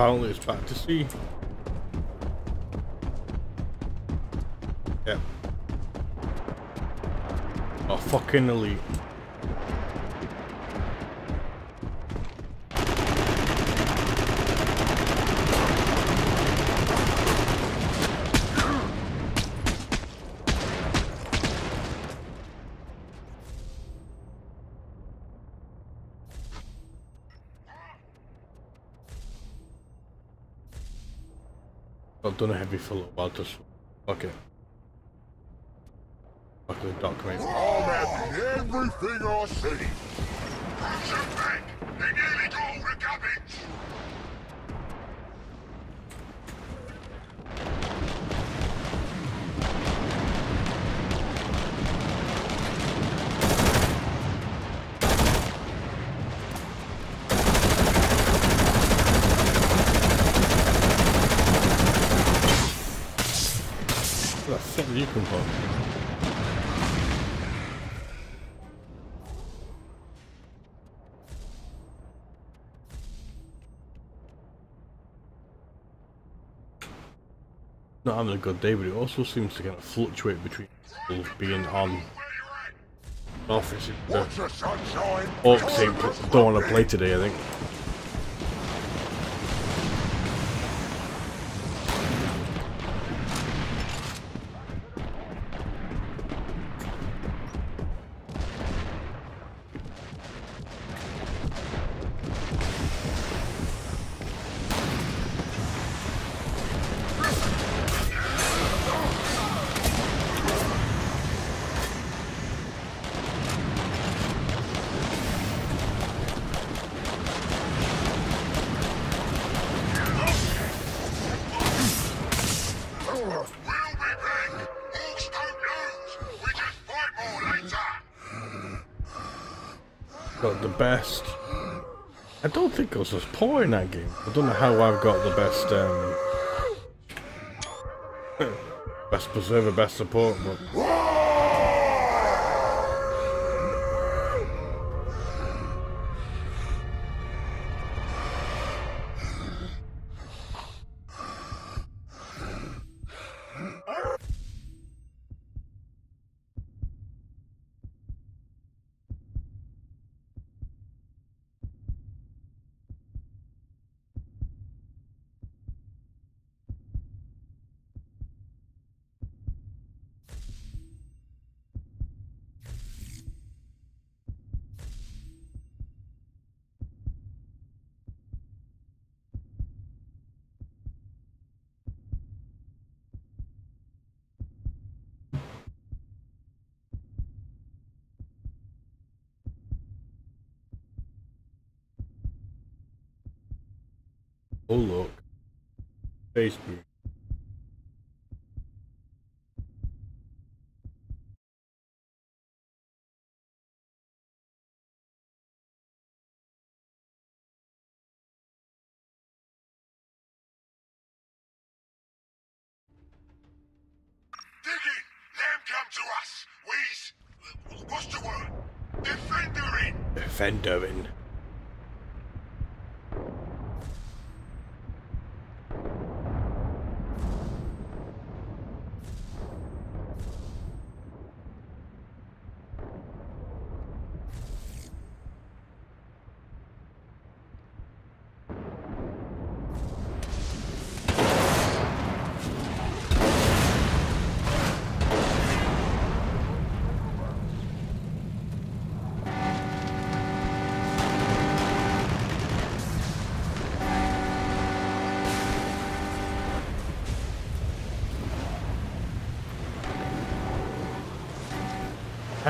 Apparently it's back to sea. Yep. Oh, fucking elite. For a little while, just fuck it. Fuck the mate. I'm everything I see. Them back. They nearly having a good day, but it also seems to kind of fluctuate between being on at? office. The What's the sunshine? Oh, Orks don't want to play today, I think. Was as poor in that game. I don't know how I've got the best, um, best preserver, best support, but Space boot. Digging! Lamb come to us! We's... What's the word? Defendering! Defendering.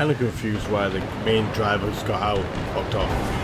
Kind of confused why the main drivers got out, fucked off.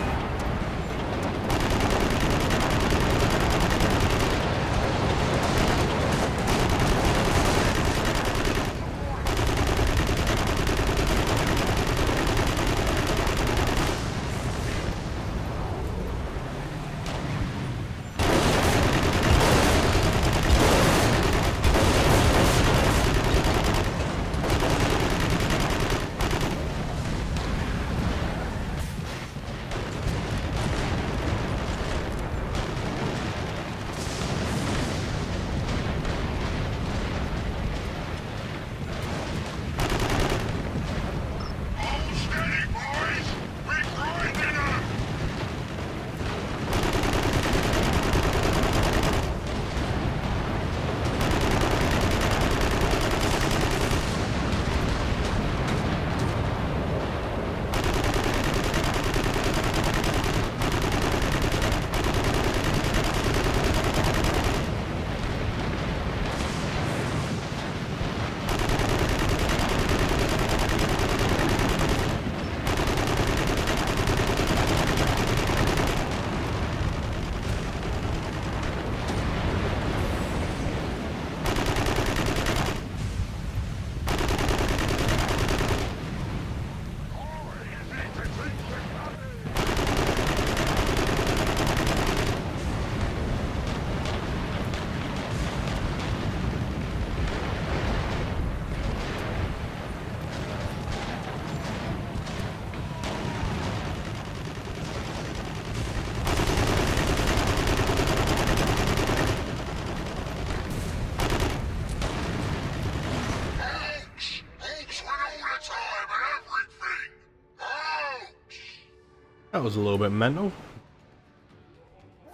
Was a little bit mental.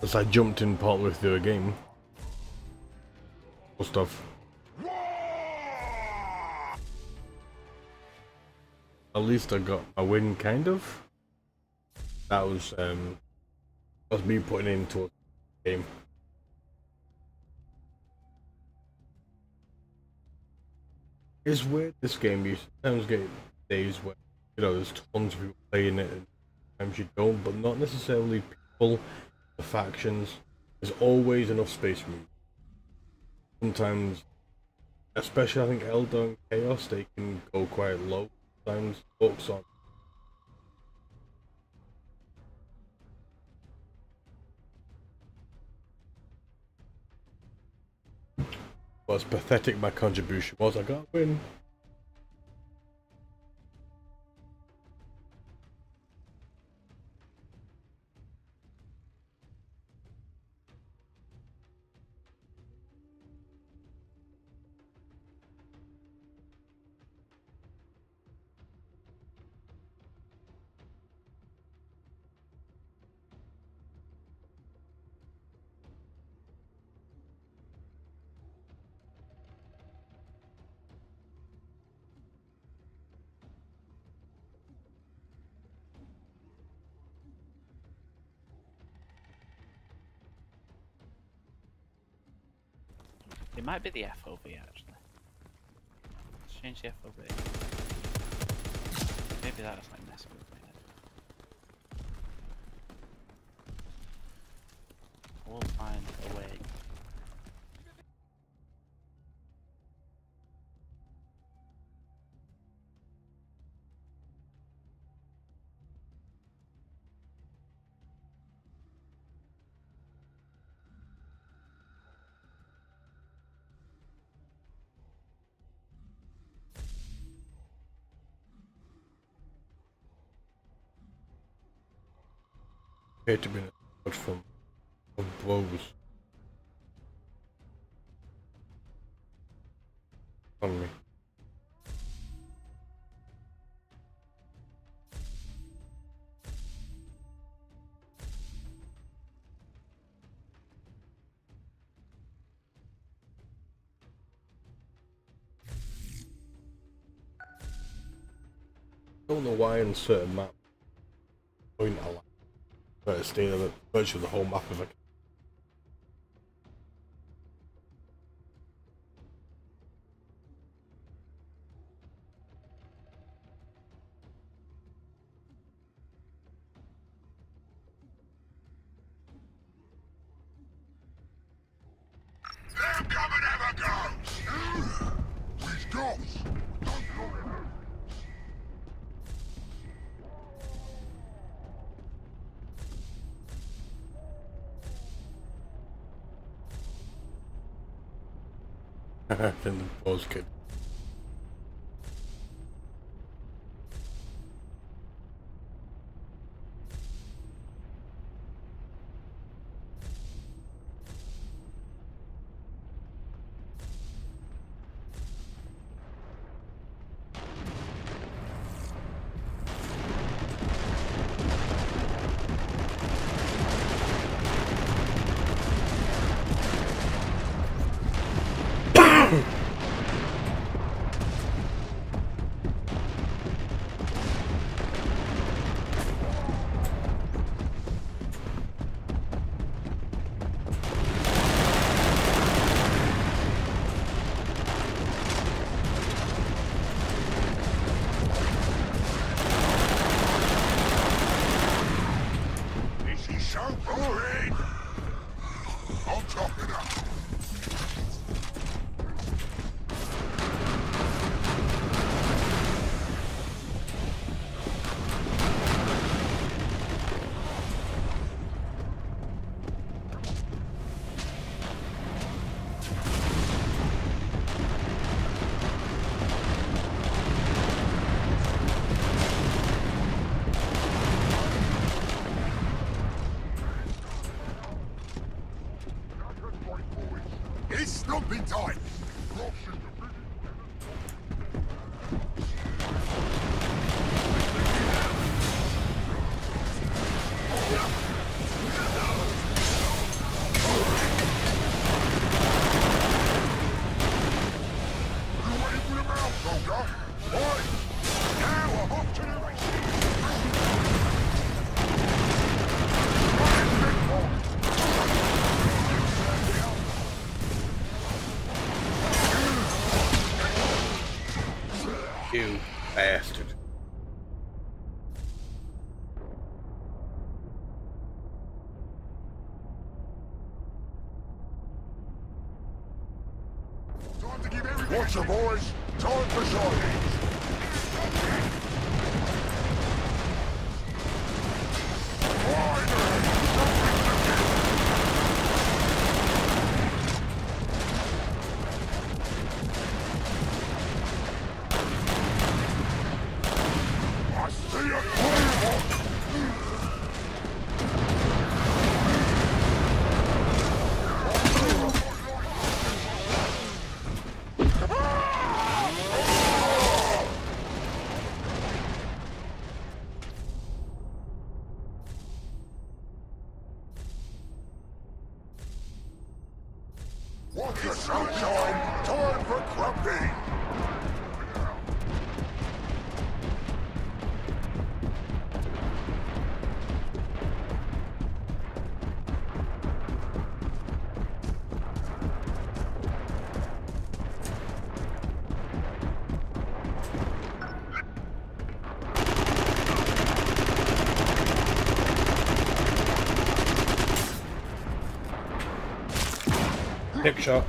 As I jumped in partway through a game. Cool stuff. At least I got a win, kind of. That was um, that was me putting into a game. It's weird. This game you sometimes get days where you know there's tons of people playing it, sometimes you don't, but not necessarily people, the factions. There's always enough space for room. Sometimes, especially I think Eldar and Chaos, they can go quite low. Sometimes focus on But as pathetic my contribution was, I got a win. might be the FOV actually. Let's change the FOV. Maybe that was my mess with me. We'll find a way Hate to be but from, from blows On me. Don't know why in certain maps Try to stay in the virtually the whole map if I can. picture.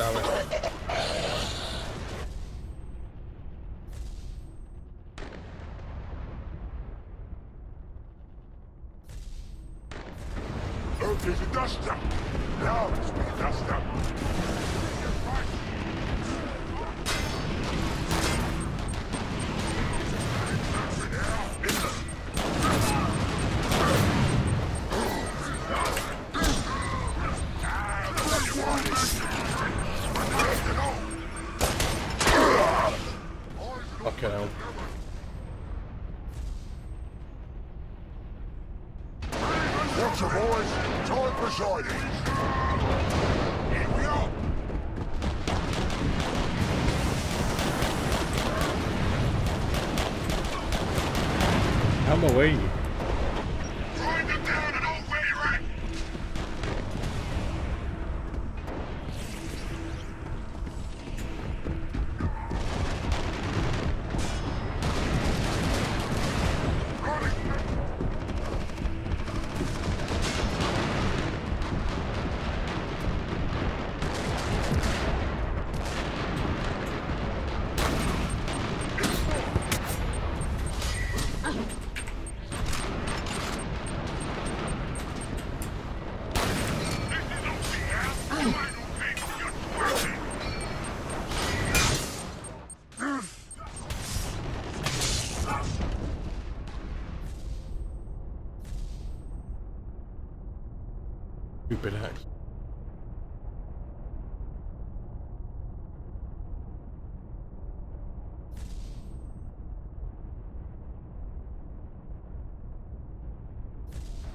shower.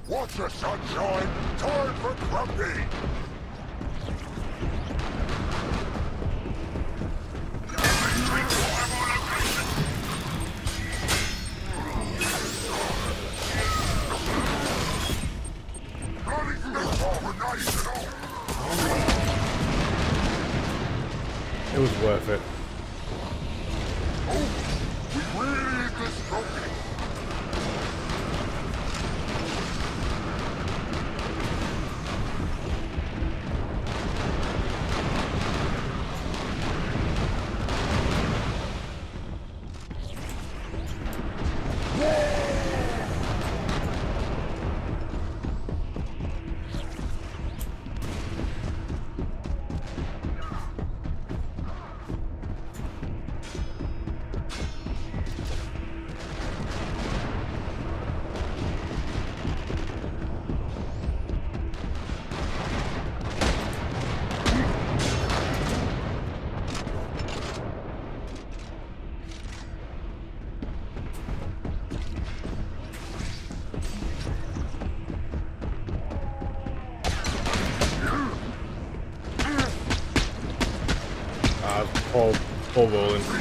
Watch the sunshine! Time for Grumpy! It was worth it. All rolling.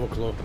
12 o'clock.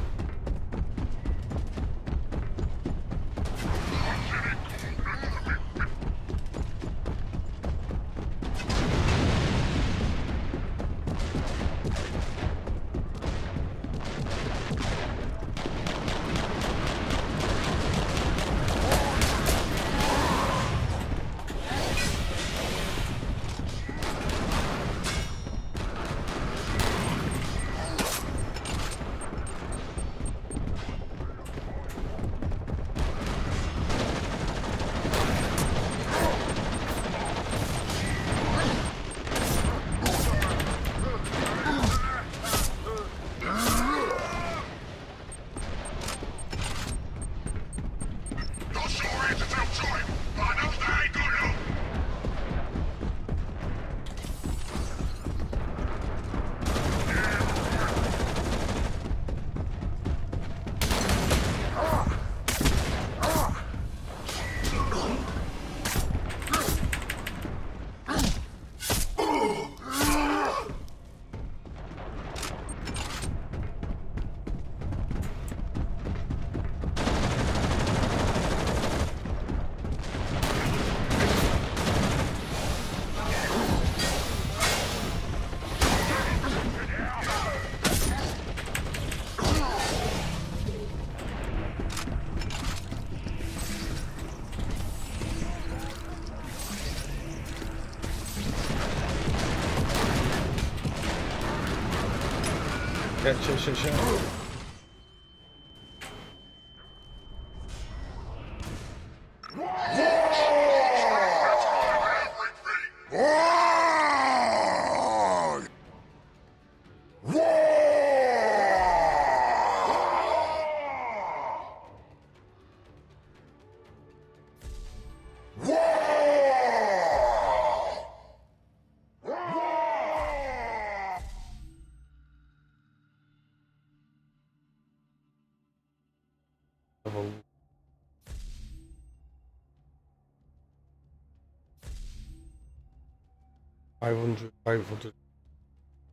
Yeah, shit, shit, shit.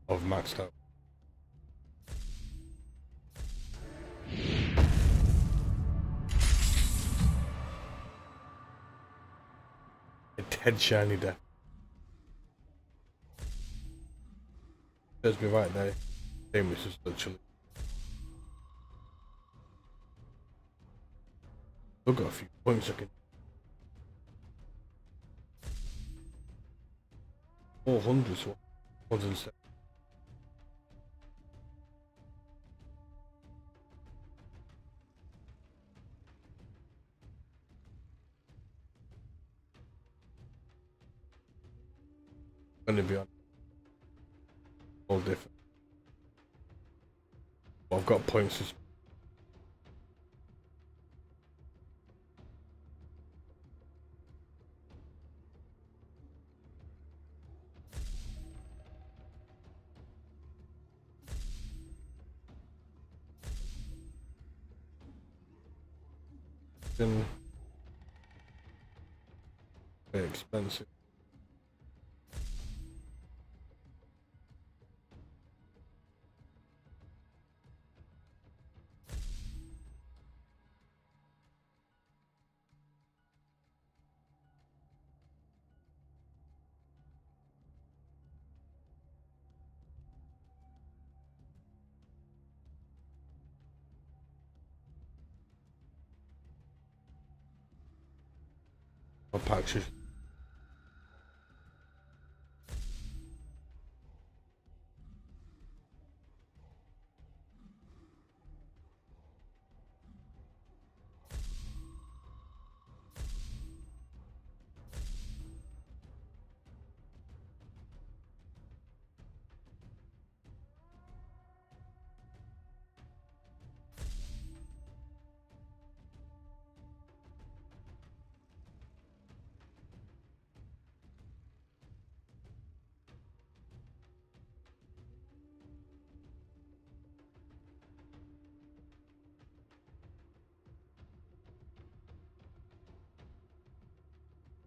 Of maxed out. A dead shiny death. There's me right there. Same was just literally. Still got a few points I can. Four hundred, so and seven. Gonna be on. all different. But I've got points My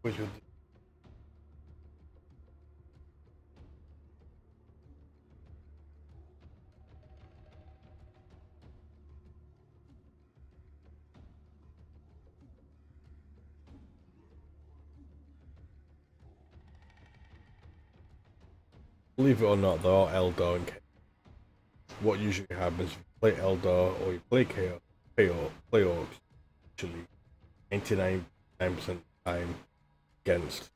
Believe it or not, there are Eldar and Chaos. What usually happens if you play Eldar or you play Chaos, Chaos play Orks, actually 99% of the time against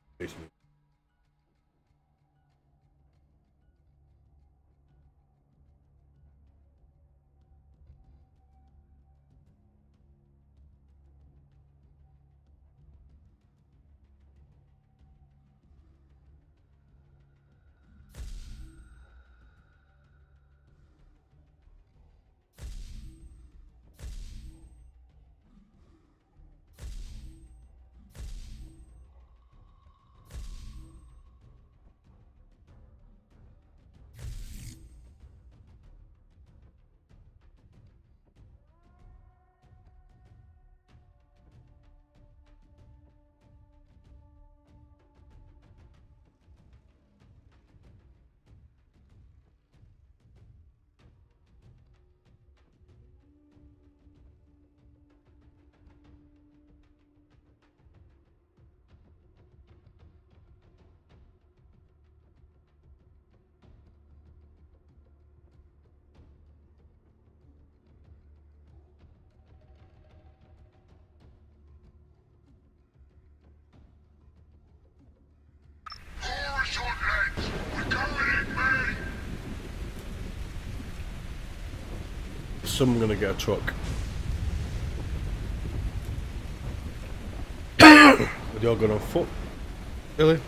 Some gonna get a truck. But you're going on foot. Really?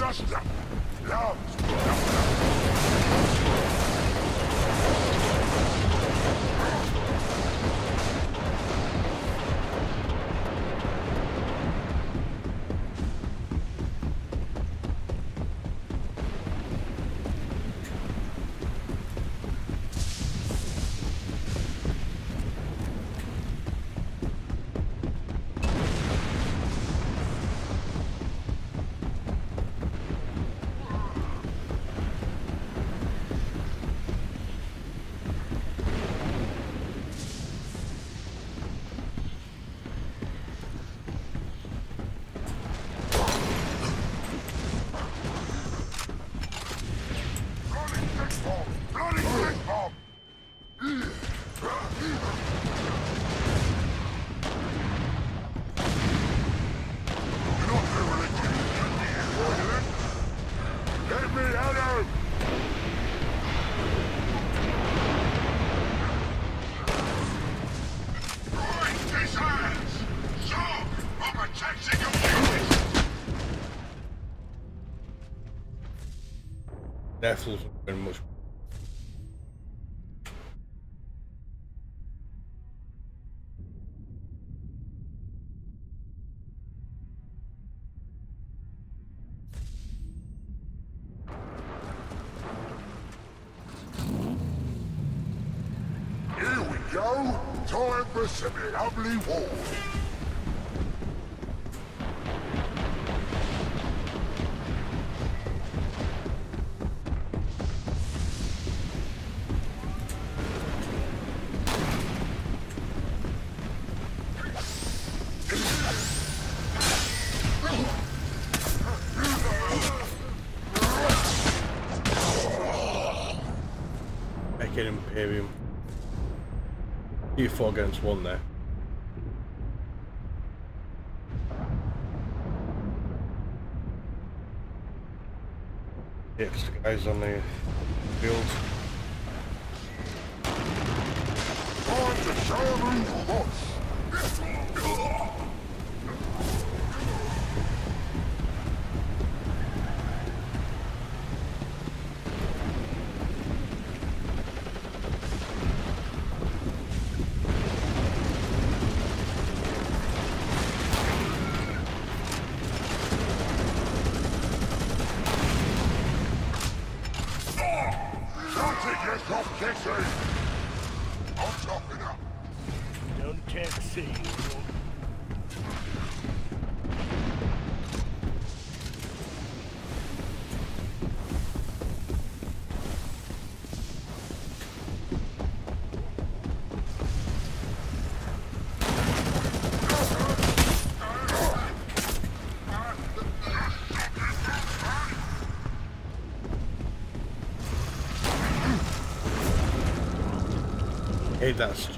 Just Ethel's much. Here we go. Time for some lovely war. four against one there. It's the guy's on the Veritas.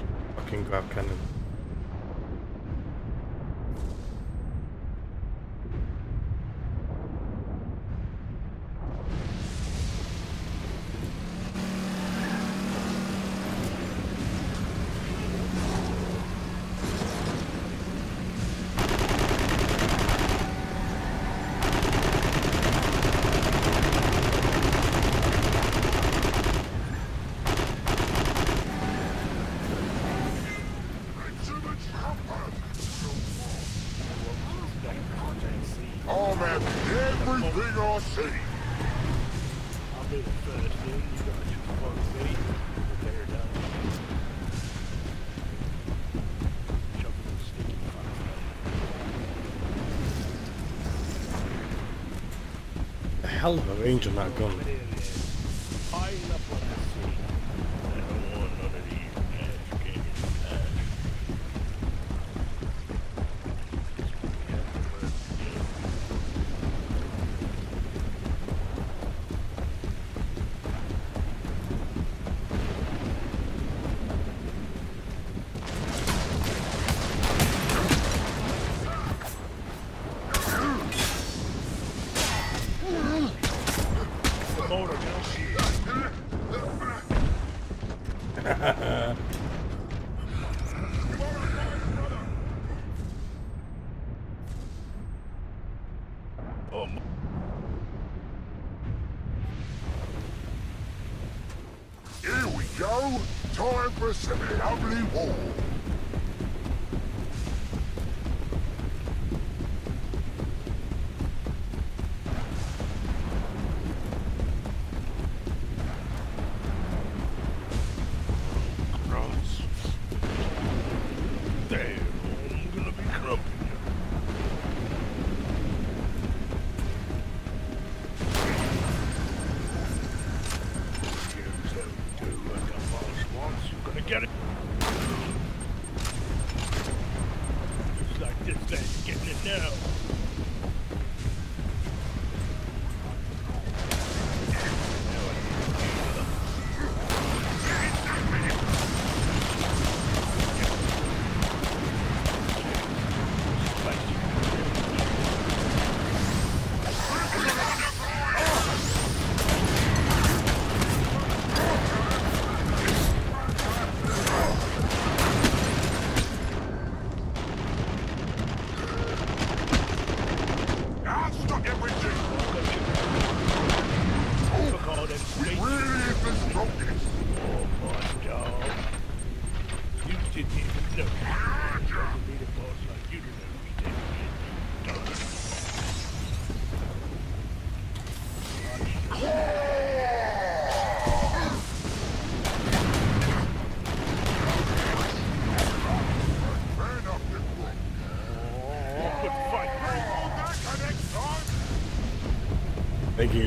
range on that gun.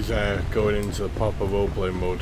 is uh, going into the proper roleplay mode.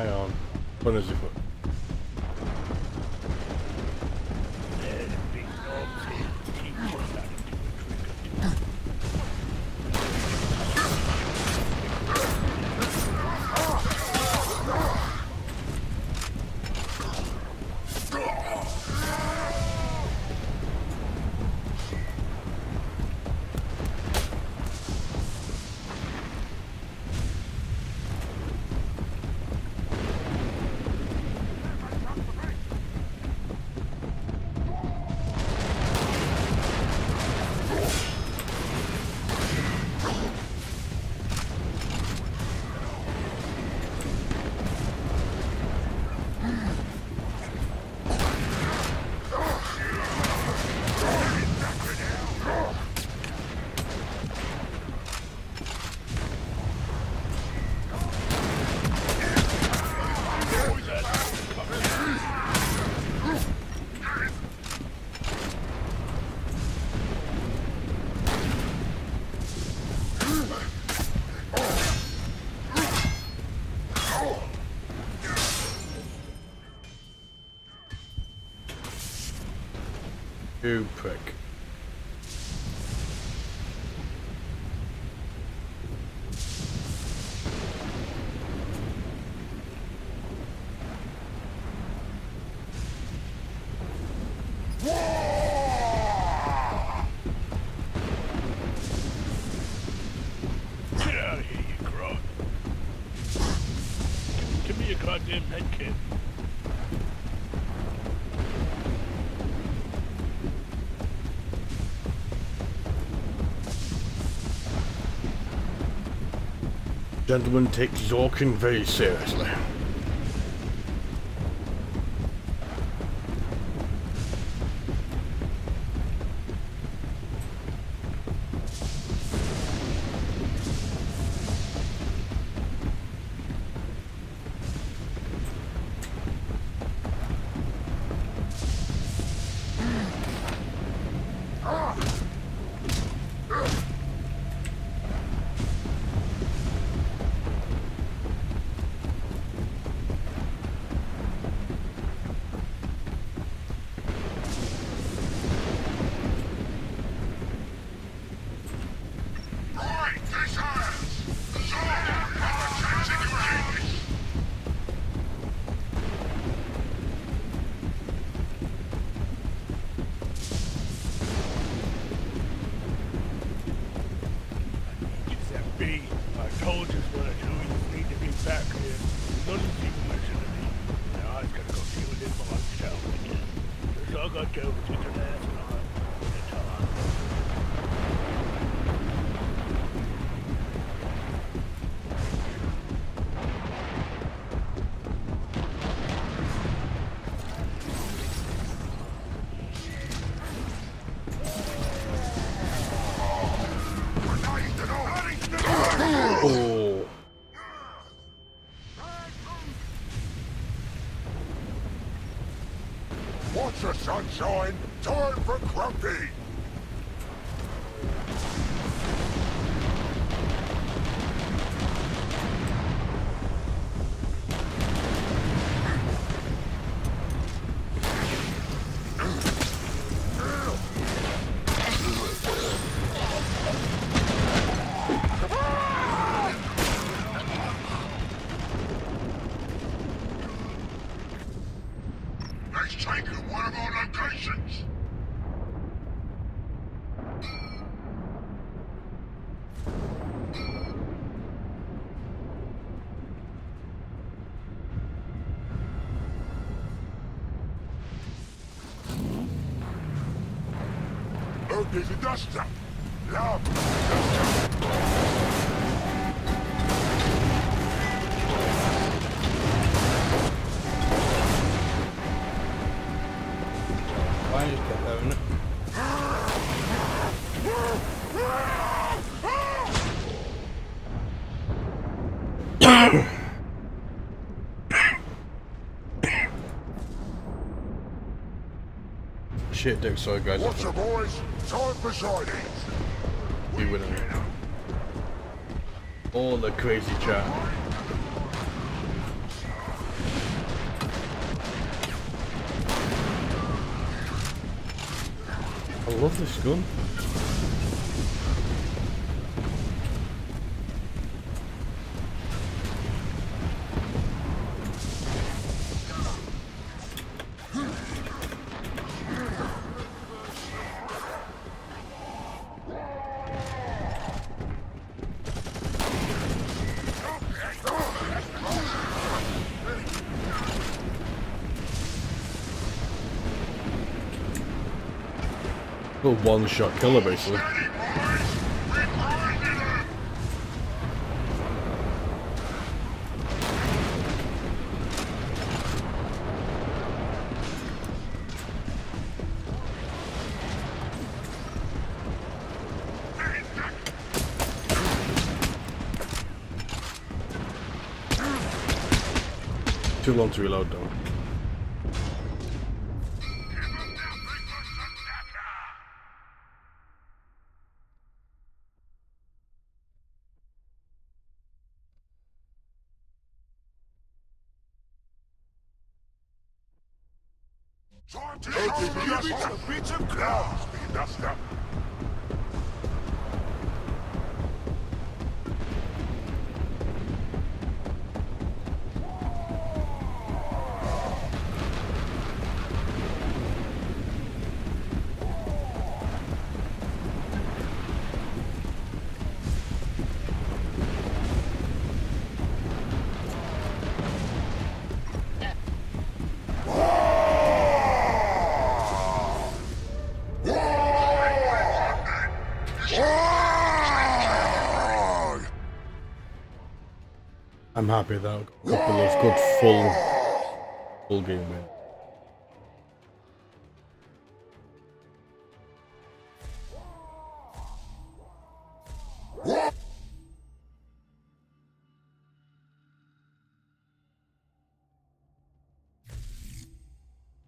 eye on. goddamn medkit. Gentlemen, take Zorkin very seriously. shit deck so guys. What's up, boys? Time for sightings. We wouldn't. All the crazy chat. I love this gun. single one-shot killer, basically. Too long to reload, though. Time to a bit of class. That's that. I'm happy that a couple of good full full game.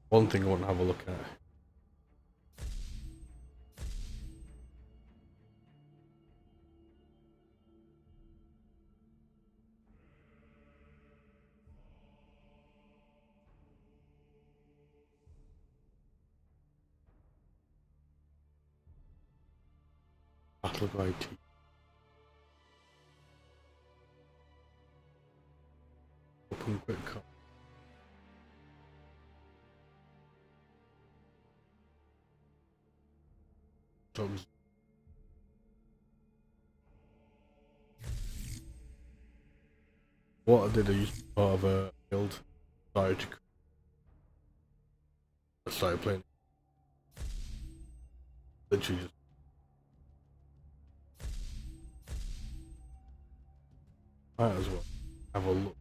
One thing I want to have a look at. Open quick. Dogs. What did, I use part of a guild. Started to. I started playing. Literally just Might as well have a look.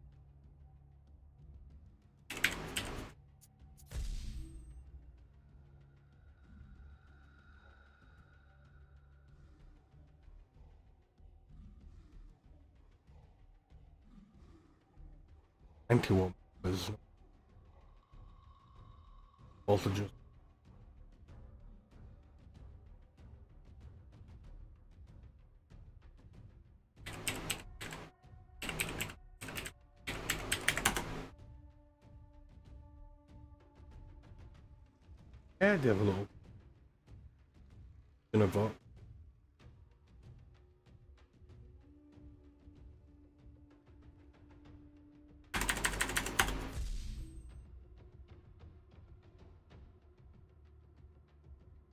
Ninety-one was also just Yeah, little in a box.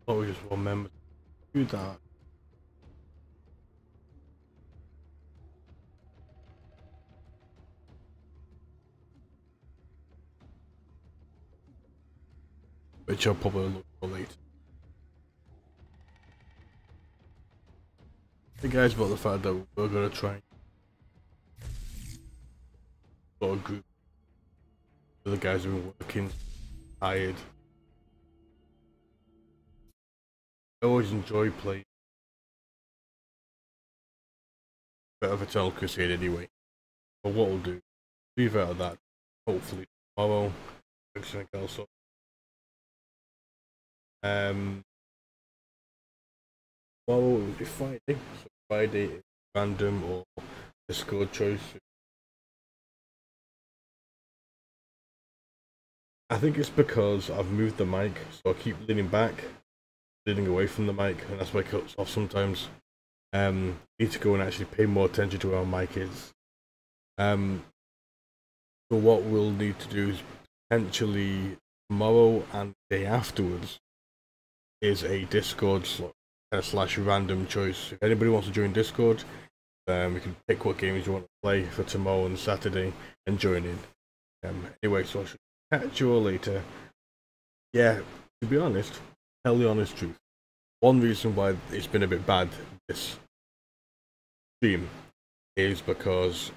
Oh, just one member. Do that. Which I'll probably look for later. Hey guys, about the fact that we're gonna try sort group the guys who are working, tired. I always enjoy playing. Bit of Eternal Crusade anyway. But what we'll do, leave out of that, hopefully tomorrow, something else up. Um, tomorrow will be Friday, so Friday is random or Discord choice. I think it's because I've moved the mic, so I keep leaning back, leaning away from the mic, and that's why it cuts off sometimes. Um, need to go and actually pay more attention to where my mic is. Um, so what we'll need to do is potentially tomorrow and day afterwards is a Discord uh, slash random choice. If anybody wants to join Discord, um, we can pick what games you want to play for tomorrow and Saturday and join in. Um, anyway, so I catch you all later. Yeah, to be honest, tell the honest truth. One reason why it's been a bit bad this stream is because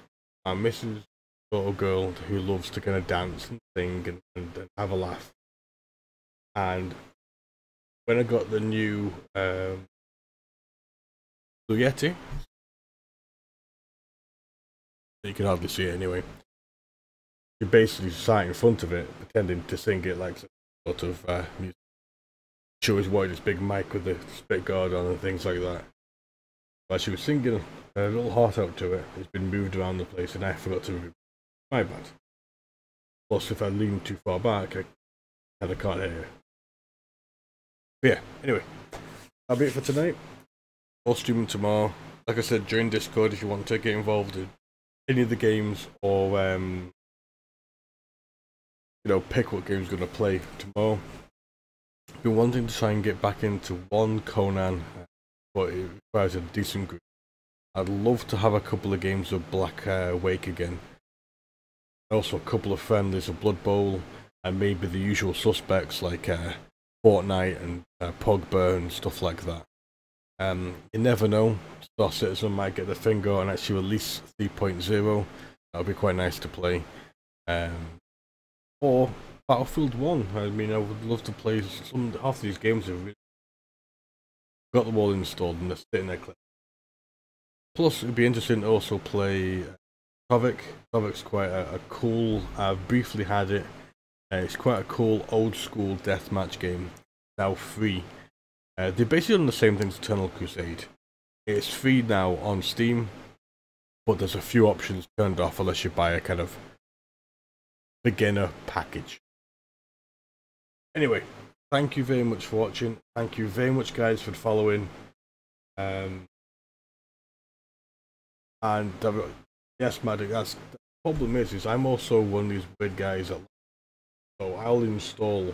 my missus little girl who loves to kind of dance and sing and, and, and have a laugh. And when I got the new um, Blue Yeti, you can hardly see it anyway. You basically sat in front of it, pretending to sing it like some sort of uh, music. She always wanted this big mic with the spit guard on and things like that. While she was singing a little heart out to it, it's been moved around the place, and I forgot to. My bad. Plus, if I lean too far back, I and I can't hear. But yeah, anyway, that'll be it for tonight. More streaming tomorrow. Like I said, join Discord if you want to get involved in any of the games or um, you know pick what game's going to play tomorrow. Been wanting to try and get back into one Conan, but it requires a decent group. I'd love to have a couple of games of Black uh, Wake again. Also, a couple of friendlies of Blood Bowl, and maybe the usual suspects like uh, Fortnite and uh, Pogba and stuff like that. Um, you never know. Star Citizen might get the finger and actually release 3.0. That would be quite nice to play. Um, or Battlefield 1. I mean, I would love to play some. Half these games have really got them all installed and they're sitting there. Plus, it'd be interesting to also play Toxikk. Toxikk's quite a, a cool. I've briefly had it. Uh, it's quite a cool old school deathmatch game. Now free. Uh, they're basically on the same thing as Eternal Crusade. It's free now on Steam, but there's a few options turned off unless you buy a kind of beginner package. Anyway, thank you very much for watching. Thank you very much, guys, for following. Um, and uh, yes, Maddie, that's the problem is, is I'm also one of these weird guys that so I'll install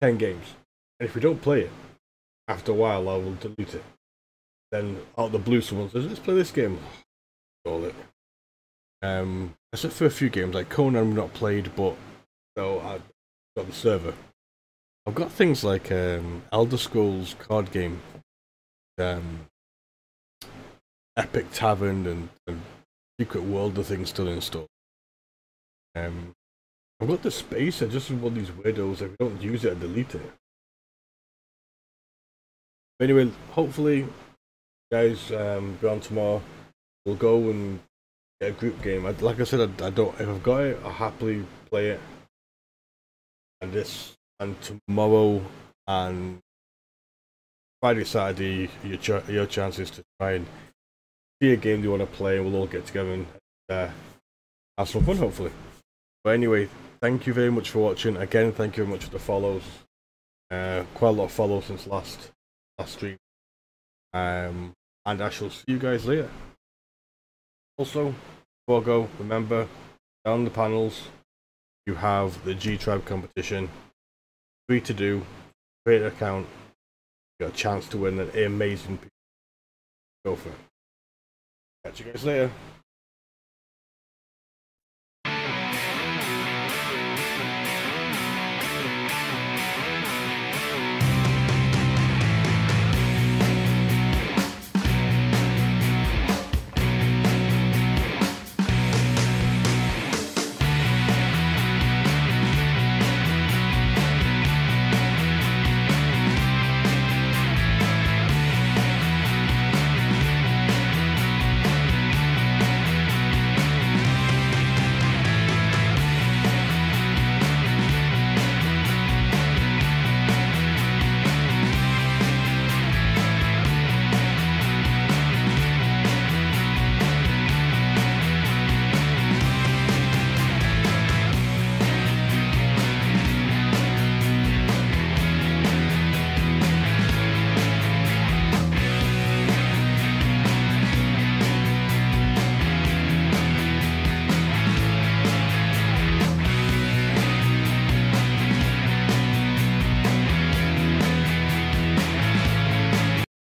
ten games, and if we don't play it, after a while I will delete it. Then out the blue, someone says, "Let's play this game." Install it. Um, except for a few games like Conan, I've not played, but so I've got the server. I've got things like um, Elder Scrolls card game, um, Epic Tavern, and, and Secret World of things still installed. Um, I've got the space. I just want these weirdos. If we don't use it, I delete it. Anyway, hopefully, guys, um, be on tomorrow. We'll go and get a group game. I, like I said, I, I don't. If I've got it, I'll happily play it. And this and tomorrow and Friday, Saturday, your ch- your chances to try and see a game you want to play, and we'll all get together and uh, have some fun, hopefully. But anyway, thank you very much for watching. Again, thank you very much for the follows. Uh, quite a lot of follows since last last stream. Um, and I shall see you guys later. Also, before I go, remember down the panels you have the G Tribe competition free to do, create an account, you got a chance to win an amazing piece. Go for it. Catch you guys later.